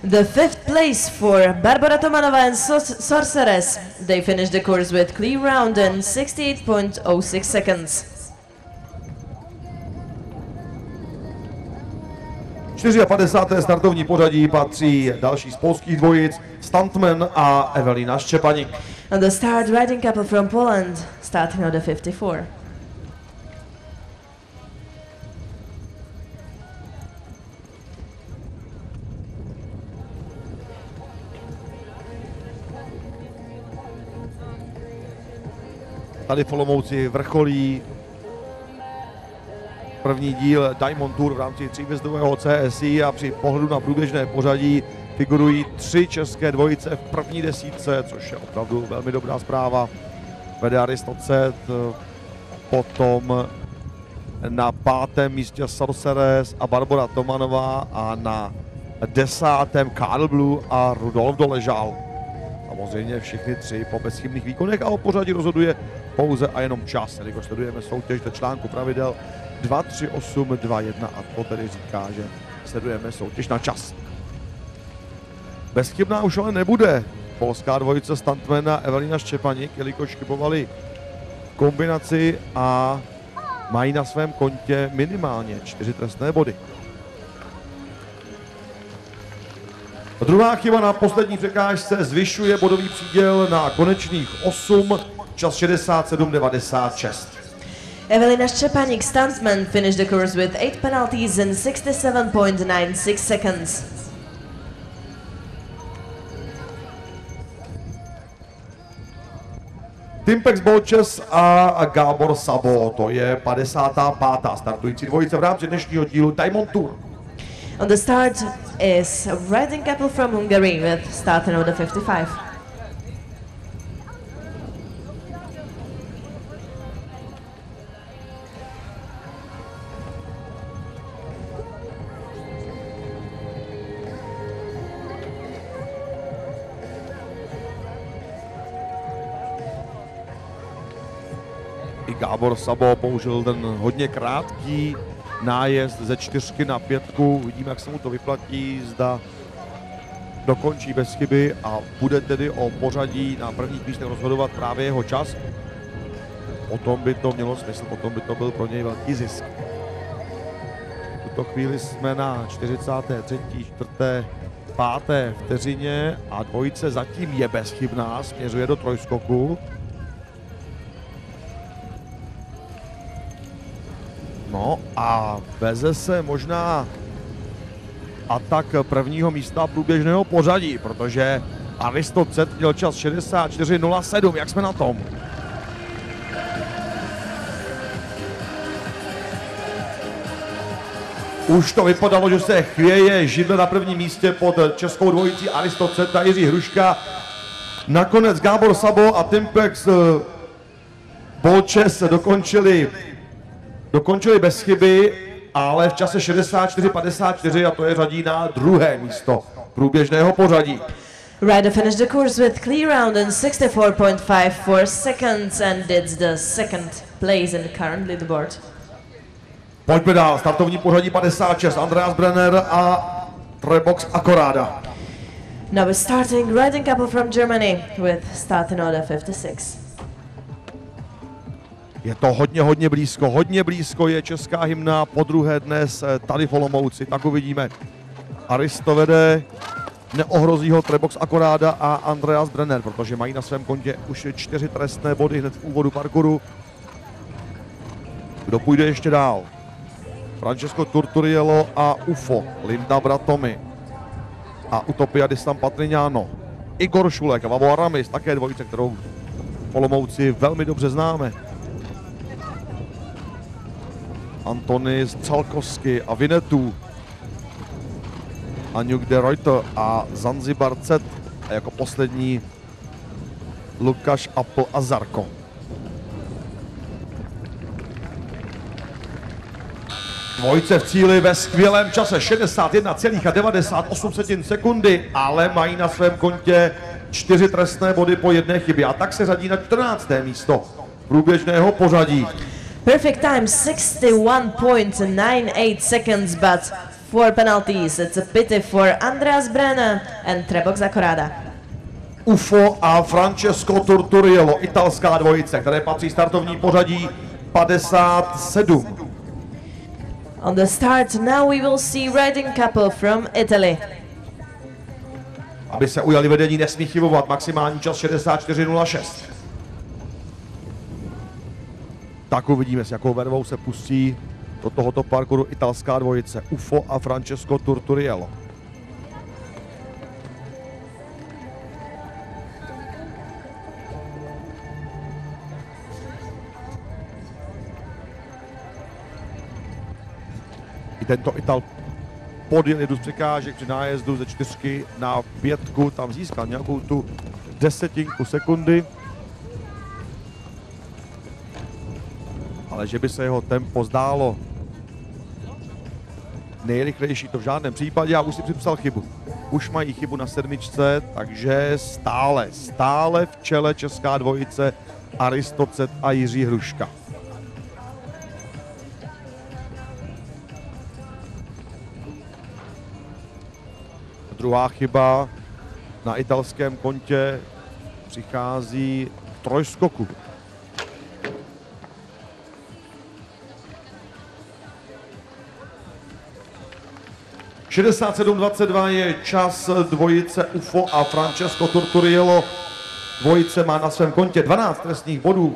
The fifth place for Barbara Tomanova and Sor- Sorceress. They finished the course with clear round and 68.06 seconds. 54. startovní pořadí patří další z polských dvojic Stuntman a Evelina Štěpanik. On the start, riding couple from Poland, starting order 54. Tady v Olomouci vrcholí první díl Diamond Tour v rámci tříhvězdového CSI a při pohledu na průběžné pořadí figurují tři české dvojice v první desítce, což je opravdu velmi dobrá zpráva. Vede Aristocet, potom na pátém místě Sorceres a Barbara Tomanová a na desátém Karl Blue a Rudolf Doležal. Samozřejmě všichni tři po bezchybných výkonech a o pořadí rozhoduje pouze a jenom čas, jelikož sledujeme soutěž do článku pravidel 2, 3, 8, 2, 1 a to tedy říká, že sledujeme soutěž na čas. Bezchybná už ale nebude polská dvojice Stuntman a Evelina Štěpaník, jelikož chybovali kombinaci a mají na svém kontě minimálně čtyři trestné body. Druhá chyba na poslední překážce zvyšuje bodový příděl na konečných 8, čas 67.96. Evelina Szczepanik, stuntman, finished the course with 8 penalties in 67.96 seconds. Timpex Bolčes a Gábor Sabo, to je 55. startující dvojice v rámci dnešního dílu Diamond Tour. On the start is riding couple from Hungary with starting order 55. Gábor Sabo použil ten hodně krátký nájezd ze čtyřky na pětku. Uvidíme, jak se mu to vyplatí, zda dokončí bez chyby a bude tedy o pořadí na prvních místech rozhodovat právě jeho čas. Potom by to mělo smysl, potom by to byl pro něj velký zisk. V tuto chvíli jsme na 43. 4. 5. vteřině a dvojice zatím je bezchybná, směřuje do trojskoku. No a veze se možná atak prvního místa průběžného pořadí, protože Aristocet měl čas 64.07, jak jsme na tom? Už to vypadalo, že se chvěje židle na prvním místě pod českou dvojicí Aristocet a Jiří Hruška. Nakonec Gábor Sabo a Timpex eh, Bolčes dokončili dokončili bez chyby, ale v čase 64-54 a to je řadí na druhé místo průběžného pořadí. Ryder finished the course with clear round in 64.54 seconds and it's the second place in the current leaderboard. Pojďme dál, startovní pořadí 56, Andreas Brenner a Trebox Akoráda. Now is starting riding couple from Germany with starting order 56. Je to hodně, hodně blízko, hodně blízko je česká hymna po druhé dnes eh, tady v Olomouci, tak uvidíme. Aristo vede, neohrozí ho Trebox Akoráda a Andreas Brenner, protože mají na svém kontě už čtyři trestné body hned v úvodu parkouru. Kdo půjde ještě dál? Francesco Turturiello a UFO, Linda Bratomi a Utopia Distam Patrignano. Igor Šulek a Vavo Aramis, také dvojice, kterou Olomouci velmi dobře známe. Antony Střalkovsky a Vinetu. Aňuk de Reuter a Zanzibar Z. A jako poslední Lukáš Apple a Zarko. Dvojce v cíli ve skvělém čase 61,98 sekundy, ale mají na svém kontě čtyři trestné body po jedné chybě a tak se řadí na 14. místo průběžného pořadí. Perfect time 61.98 seconds, but four penalties. It's a pity for Andreas Brenner and Trebox Akorada. UFO a Francesco Turturiello, italská dvojice, které patří startovní pořadí 57. On the start, now we will see riding couple from Italy. Aby se ujali vedení, nesmí chybovat. Maximální čas 64.06. Tak uvidíme, s jakou vervou se pustí do tohoto parkouru italská dvojice UFO a Francesco Turturiello. I tento Ital podjel jednu z překážek při nájezdu ze čtyřky na pětku, tam získal nějakou tu desetinku sekundy. Ale že by se jeho tempo zdálo nejrychlejší, to v žádném případě. Já už si připsal chybu. Už mají chybu na sedmičce, takže stále, stále v čele česká dvojice Aristocet a Jiří Hruška. Druhá chyba na italském kontě přichází v trojskoku. 67-22 je čas dvojice UFO a Francesco Torturiello. Dvojice má na svém kontě 12 trestních bodů.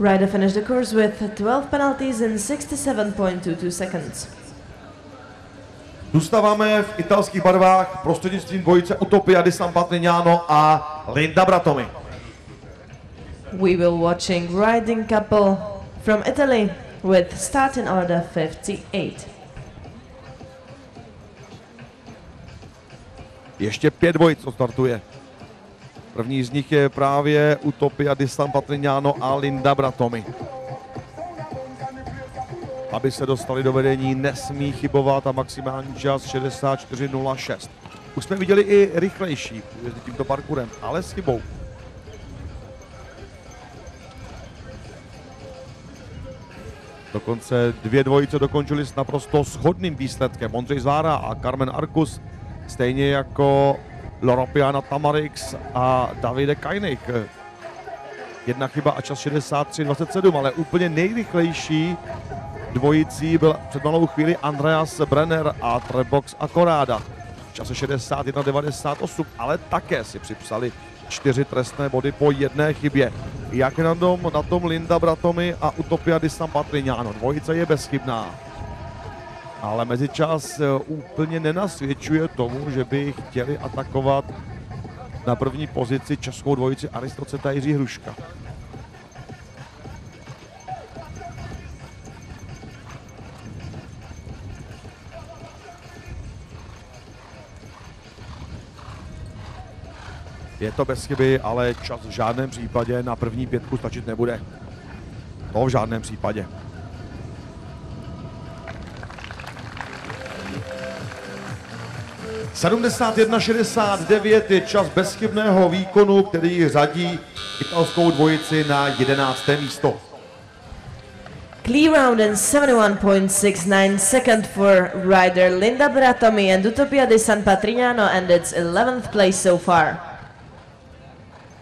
Ryder finished the course with 12 penalties in 67.22 seconds. Zůstáváme v italských barvách prostřednictvím dvojice Utopia di San Patrignano a Linda Bratomi. We will watching riding couple from Italy with starting order 58. Ještě pět dvojic startuje. První z nich je právě Utopia di San Patrignano a Linda Bratomi. Aby se dostali do vedení, nesmí chybovat a maximální čas 64.06. Už jsme viděli i rychlejší jezdit tímto parkurem, ale s chybou. Dokonce dvě dvojice dokončili s naprosto shodným výsledkem. Ondřej Zvára a Carmen Arkus, stejně jako Loropiana Tamarix a Davide Kajnik. Jedna chyba a čas 63.27, ale úplně nejrychlejší dvojicí byl před malou chvíli Andreas Brenner a Trebox Akoráda. V čase 61.98, ale také si připsali čtyři trestné body po jedné chybě. Jak na tom, na tom Linda Bratomi a Utopia di San Patrignano. Dvojice je bezchybná. Ale mezičas eh, úplně nenasvědčuje tomu, že by chtěli atakovat na první pozici českou dvojici Aristoceta Jiří Hruška. Je to bez chyby, ale čas v žádném případě na první pětku stačit nebude. To v žádném případě. Sedmdesát 69 je čas bezchybného výkonu, který řadí italskou dvojici na 11. místo. Clear round in 71.69 second for rider Linda Bratomi and Utopia di San Patrignano and its 11th place so far.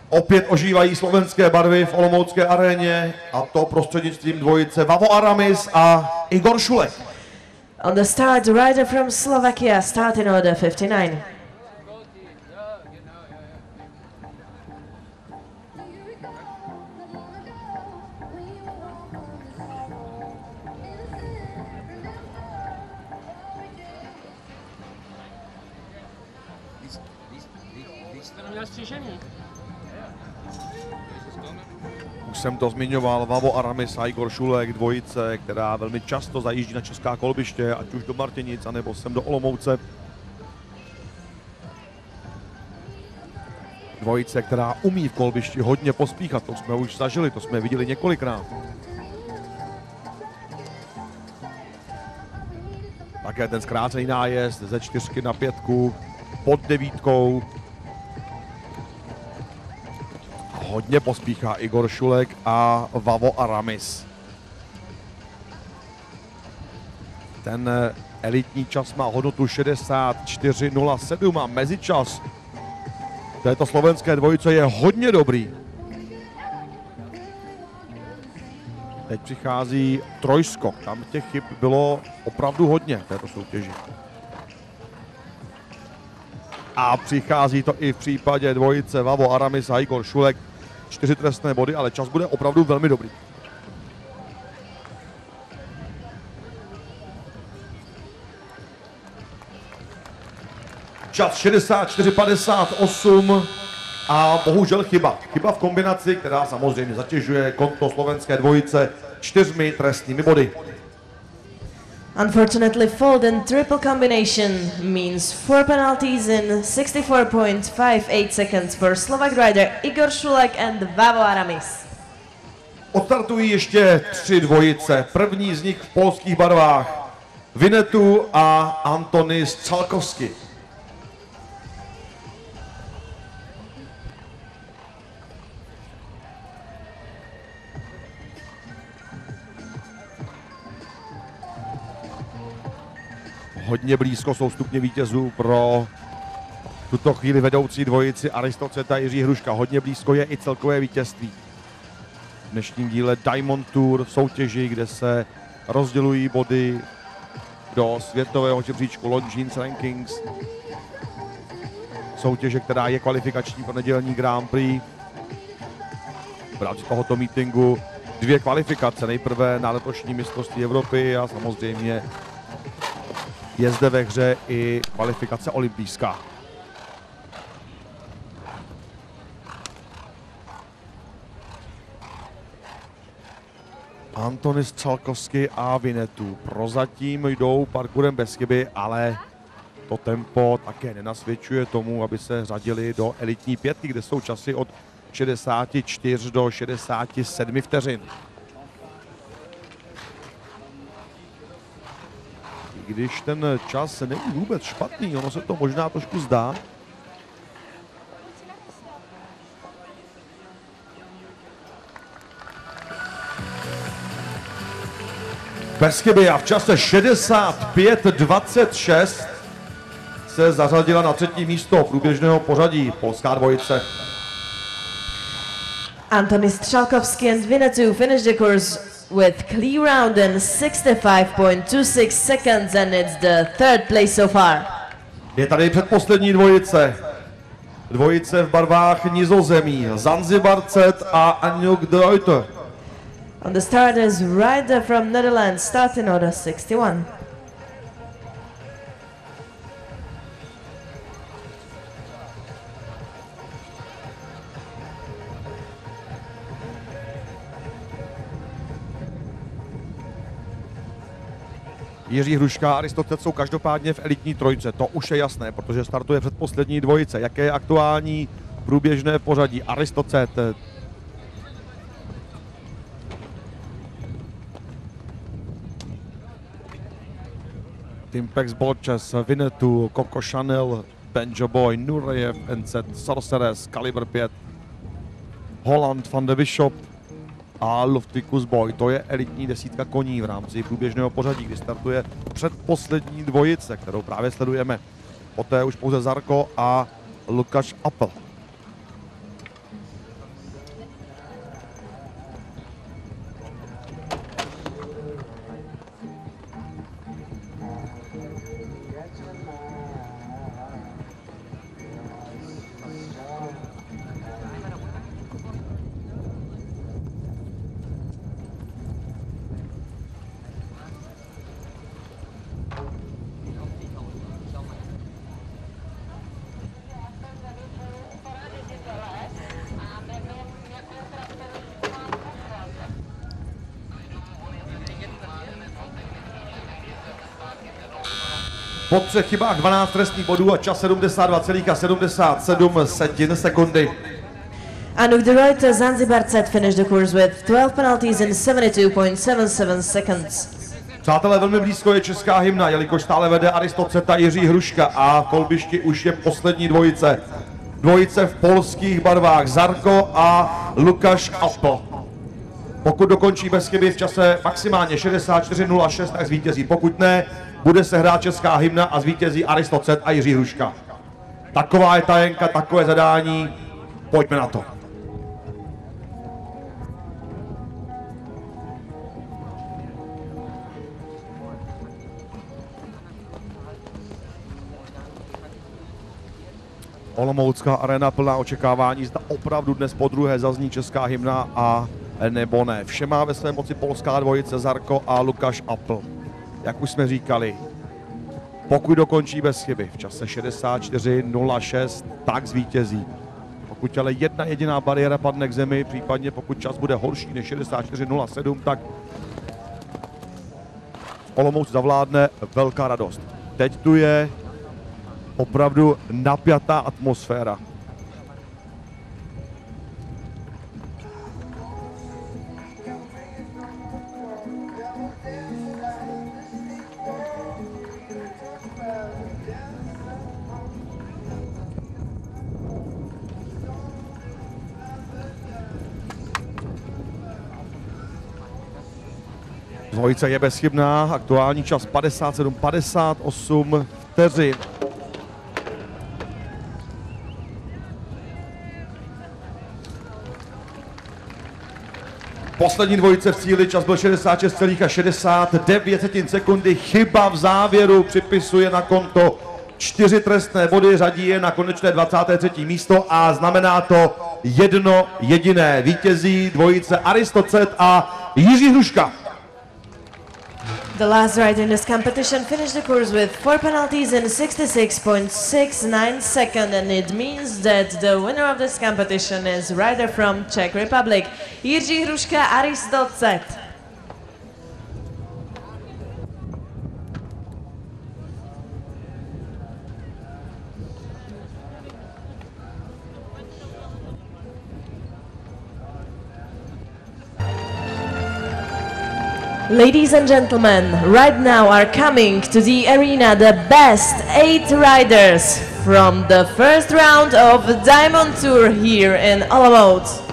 Opět ožívají slovenské barvy v Olomoucké aréně a to prostřednictvím dvojice Vavo Aramis a Igor Šulek. On the start, the rider from Slovakia, starting order 59. Když, když, když, Už jsem to zmiňoval, Vavo Aramis a Igor Šulek, dvojice, která velmi často zajíždí na česká kolbiště, ať už do Martinic, anebo sem do Olomouce. Dvojice, která umí v kolbišti hodně pospíchat, to jsme už zažili, to jsme viděli několikrát. Také ten zkrácený nájezd ze čtyřky na pětku, pod devítkou, hodně pospíchá Igor Šulek a Vavo Aramis. Ten eh, elitní čas má hodnotu 64.07 a mezičas této slovenské dvojice je hodně dobrý. Teď přichází trojskok, tam těch chyb bylo opravdu hodně v této soutěži. A přichází to i v případě dvojice Vavo Aramis a Igor Šulek. Čtyři trestné body, ale čas bude opravdu velmi dobrý. Čas 64.58 a bohužel chyba. Chyba v kombinaci, která samozřejmě zatěžuje konto slovenské dvojice čtyřmi trestnými body. Unfortunately, fold and triple combination means four penalties in 64.58 seconds for Slovak rider Igor Šulek and Vavo Aramis. Odstartují ještě tři dvojice. První z nich v polských barvách. Vinetu a Antonis Calkovsky. Hodně blízko jsou stupně vítězů pro tuto chvíli vedoucí dvojici Aristoceta Jiří Hruška. Hodně blízko je i celkové vítězství. V dnešním díle Diamond Tour v soutěži, kde se rozdělují body do světového žebříčku Longines Rankings. Soutěže, která je kvalifikační pro nedělní Grand Prix. V rámci tohoto meetingu dvě kvalifikace. Nejprve na letošní mistrovství Evropy a samozřejmě je zde ve hře i kvalifikace olympijská. Antonis Čalkovský a Vinetu prozatím jdou parkourem bez chyby, ale to tempo také nenasvědčuje tomu, aby se řadili do elitní pětky, kde jsou časy od 64 do 67 vteřin. Když ten čas není vůbec špatný, ono se to možná trošku zdá. Bez chyby a v čase 65-26 se zařadila na třetí místo průběžného pořadí polská dvojice. Antony Strzelkowski and Vinatu finished the course with clear round in 65.26 seconds and it's the third place so far. Je tady předposlední dvojice. Dvojice v barvách nizozemí. Zanzibar Cet a Anjuk de Ruyter. On the start is Ryder from Netherlands, starting order 61. Jiří Hruška a Aristotet jsou každopádně v elitní trojce. To už je jasné, protože startuje předposlední dvojice. Jaké je aktuální průběžné pořadí? Aristocet Timpex Bolčes, Vinetu, Coco Chanel, Benjo Boy, Nurejev, NZ, Sorceress, Kaliber 5, Holland, Van de Bishop a Luftikus Boy. To je elitní desítka koní v rámci průběžného pořadí, kdy startuje předposlední dvojice, kterou právě sledujeme. Poté už pouze Zarko a Lukáš Apple. Po třech chybách 12 trestních bodů a čas 72,77 setin sekundy. Anuk de Ruyter Zanzibar set finished the course with 12 penalties in 72.77 seconds. Přátelé, velmi blízko je česká hymna, jelikož stále vede Aristoceta Jiří Hruška a v kolbišti už je poslední dvojice. Dvojice v polských barvách Zarko a Lukáš Apple. Pokud dokončí bez chyby v čase maximálně 64.06, tak zvítězí. Pokud ne, bude se hrát česká hymna a zvítězí Aristocet a Jiří Hruška. Taková je tajenka, takové zadání. Pojďme na to. Olomoucká arena plná očekávání, zda opravdu dnes po druhé zazní česká hymna a nebo ne. Vše má ve své moci polská dvojice Zarko a Lukáš Apple. Jak už jsme říkali, pokud dokončí bez chyby v čase 64.06, tak zvítězí. Pokud ale jedna jediná bariéra padne k zemi, případně pokud čas bude horší než 64.07, tak Olomouc zavládne velká radost. Teď tu je opravdu napjatá atmosféra. Dvojice je bezchybná, aktuální čas 57-58 vteřin. Poslední dvojice v cíli, čas byl 66,69 sekundy, chyba v závěru, připisuje na konto čtyři trestné body, řadí je na konečné 23. místo a znamená to jedno jediné vítězí dvojice Aristocet a Jiří Hruška. The last rider in this competition finished the course with four penalties in 66.69 seconds and it means that the winner of this competition is rider from Czech Republic, Jiří Hruška Aristocet. Ladies and gentlemen, right now are coming to the arena the best eight riders from the first round of Diamond Tour here in Olomouc.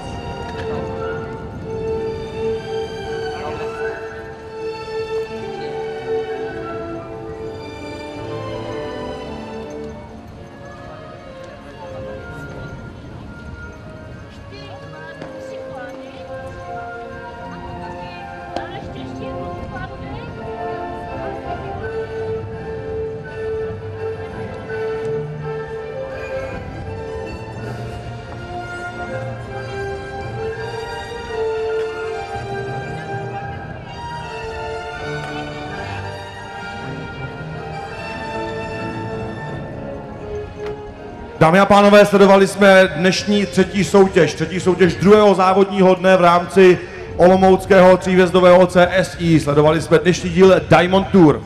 Dámy a pánové, sledovali jsme dnešní třetí soutěž, třetí soutěž druhého závodního dne v rámci Olomouckého třívězdového CSI. Sledovali jsme dnešní díl Diamond Tour.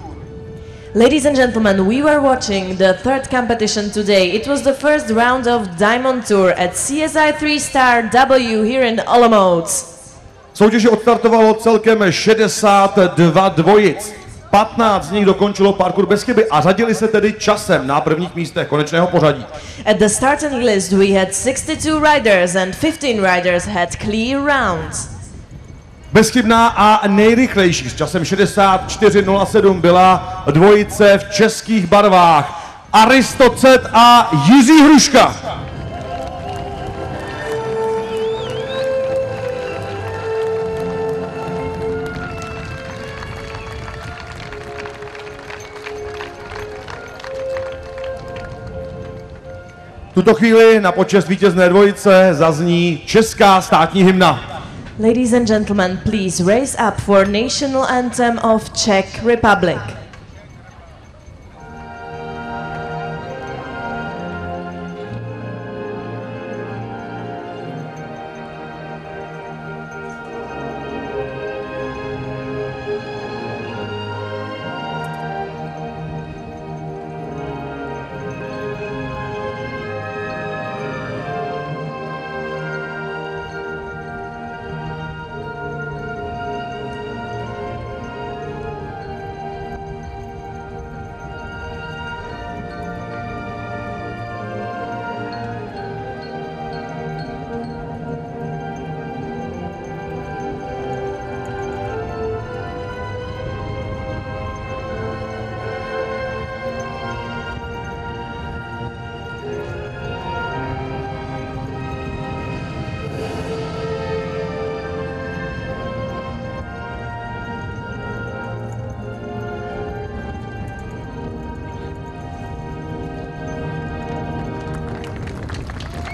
Ladies and gentlemen, we were watching the third competition today. It was the first round of Diamond Tour at CSI 3 Star W here in Olomouc. Soutěži odstartovalo celkem 62 dvojic. 15 z nich dokončilo parkour bez chyby a řadili se tedy časem na prvních místech konečného pořadí. At the starting list, we had 62 riders and 15 riders had clear rounds. Bezchybná a nejrychlejší s časem 64.07 byla dvojice v českých barvách Aristocet a Jiří Hruška. Tuto chvíli na počest vítězné dvojice zazní česká státní hymna. Ladies and gentlemen, please raise up for national anthem of Czech Republic.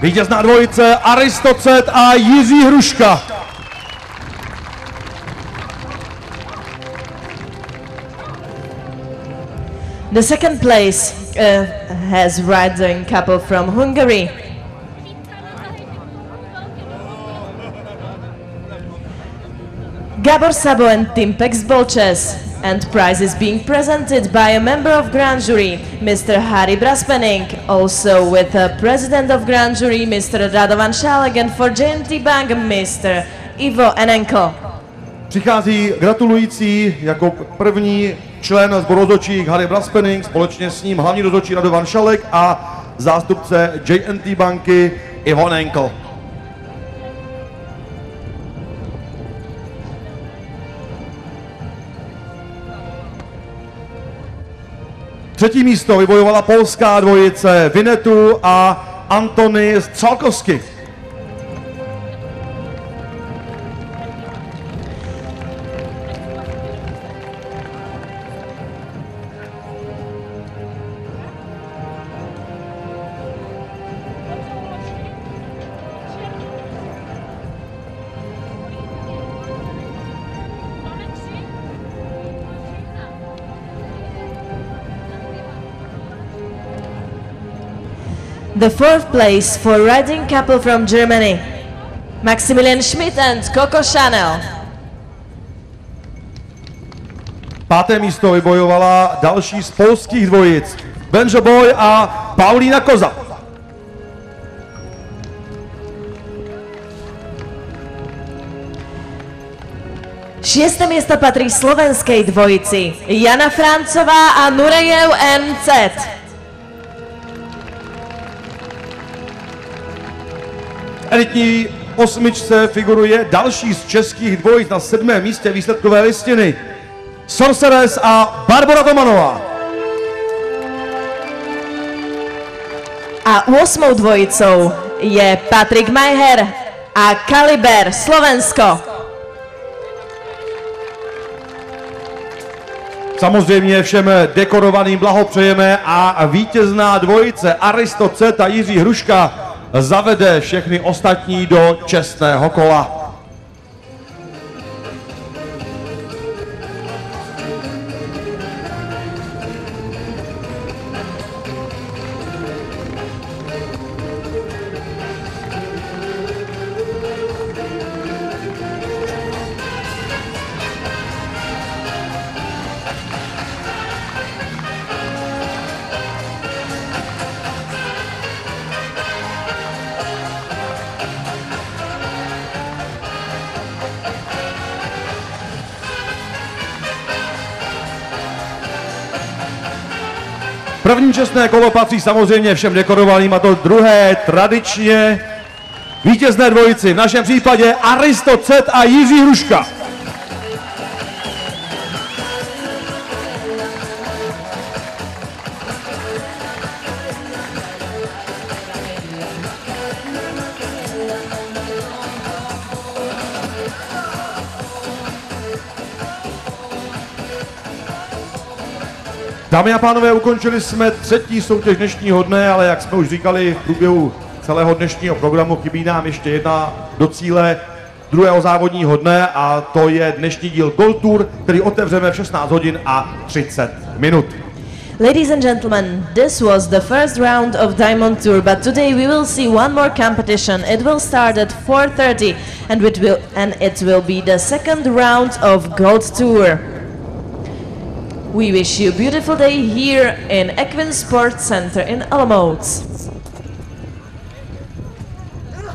Vítězná dvojice Aristocet a Jiří Hruška. The second place uh, has riding couple from Hungary. Gabor Sabo and Timpex Bolches. And prize is being presented by a member of Grand Jury, Mr. Harry Braspening, also with a president of Grand Jury, Mr. Radovan Šálek, and for JNT Bank, Mr. Ivo Enenko. Přichází gratulující jako první člen sboru rozhodčích Harry Braspening, společně s ním hlavní rozhodčí Radovan Šalek a zástupce JNT banky Ivo Enkel. Třetí místo vybojovala polská dvojice Vinetu a Antony Střalkovsky. The fourth place for riding couple from Germany, Maximilian Schmidt and Coco Chanel. Páté místo vybojovala další z polských dvojic Benjo Boy a Paulína Koza. Šiesté miesto patrí slovenskej dvojici Jana Francová a Nurejev NZ. Elitní osmičce figuruje další z českých dvojic na sedmém místě výsledkové listiny. Sorceress a Barbara Tomanová. A osmou dvojicou je Patrik Majher a Kaliber Slovensko. Samozřejmě všem dekorovaným blahopřejeme a vítězná dvojice Aristo Cet a Jiří Hruška zavede všechny ostatní do čestného kola. Čestné kolo patří samozřejmě všem dekorovaným a to druhé tradičně vítězné dvojici, v našem případě Aristo Cet a Jiří Hruška. Dámy a pánové, ukončili jsme třetí soutěž dnešního dne, ale jak jsme už říkali v průběhu celého dnešního programu, chybí nám ještě jedna do cíle druhého závodního dne a to je dnešní díl Gold Tour, který otevřeme v 16 hodin a 30 minut. Ladies and gentlemen, this was the first round of Diamond Tour, but today we will see one more competition. It will start at 4:30 and it will and it will be the second round of Gold Tour. We wish you a beautiful day here in Equin Sports Center in Olomouc.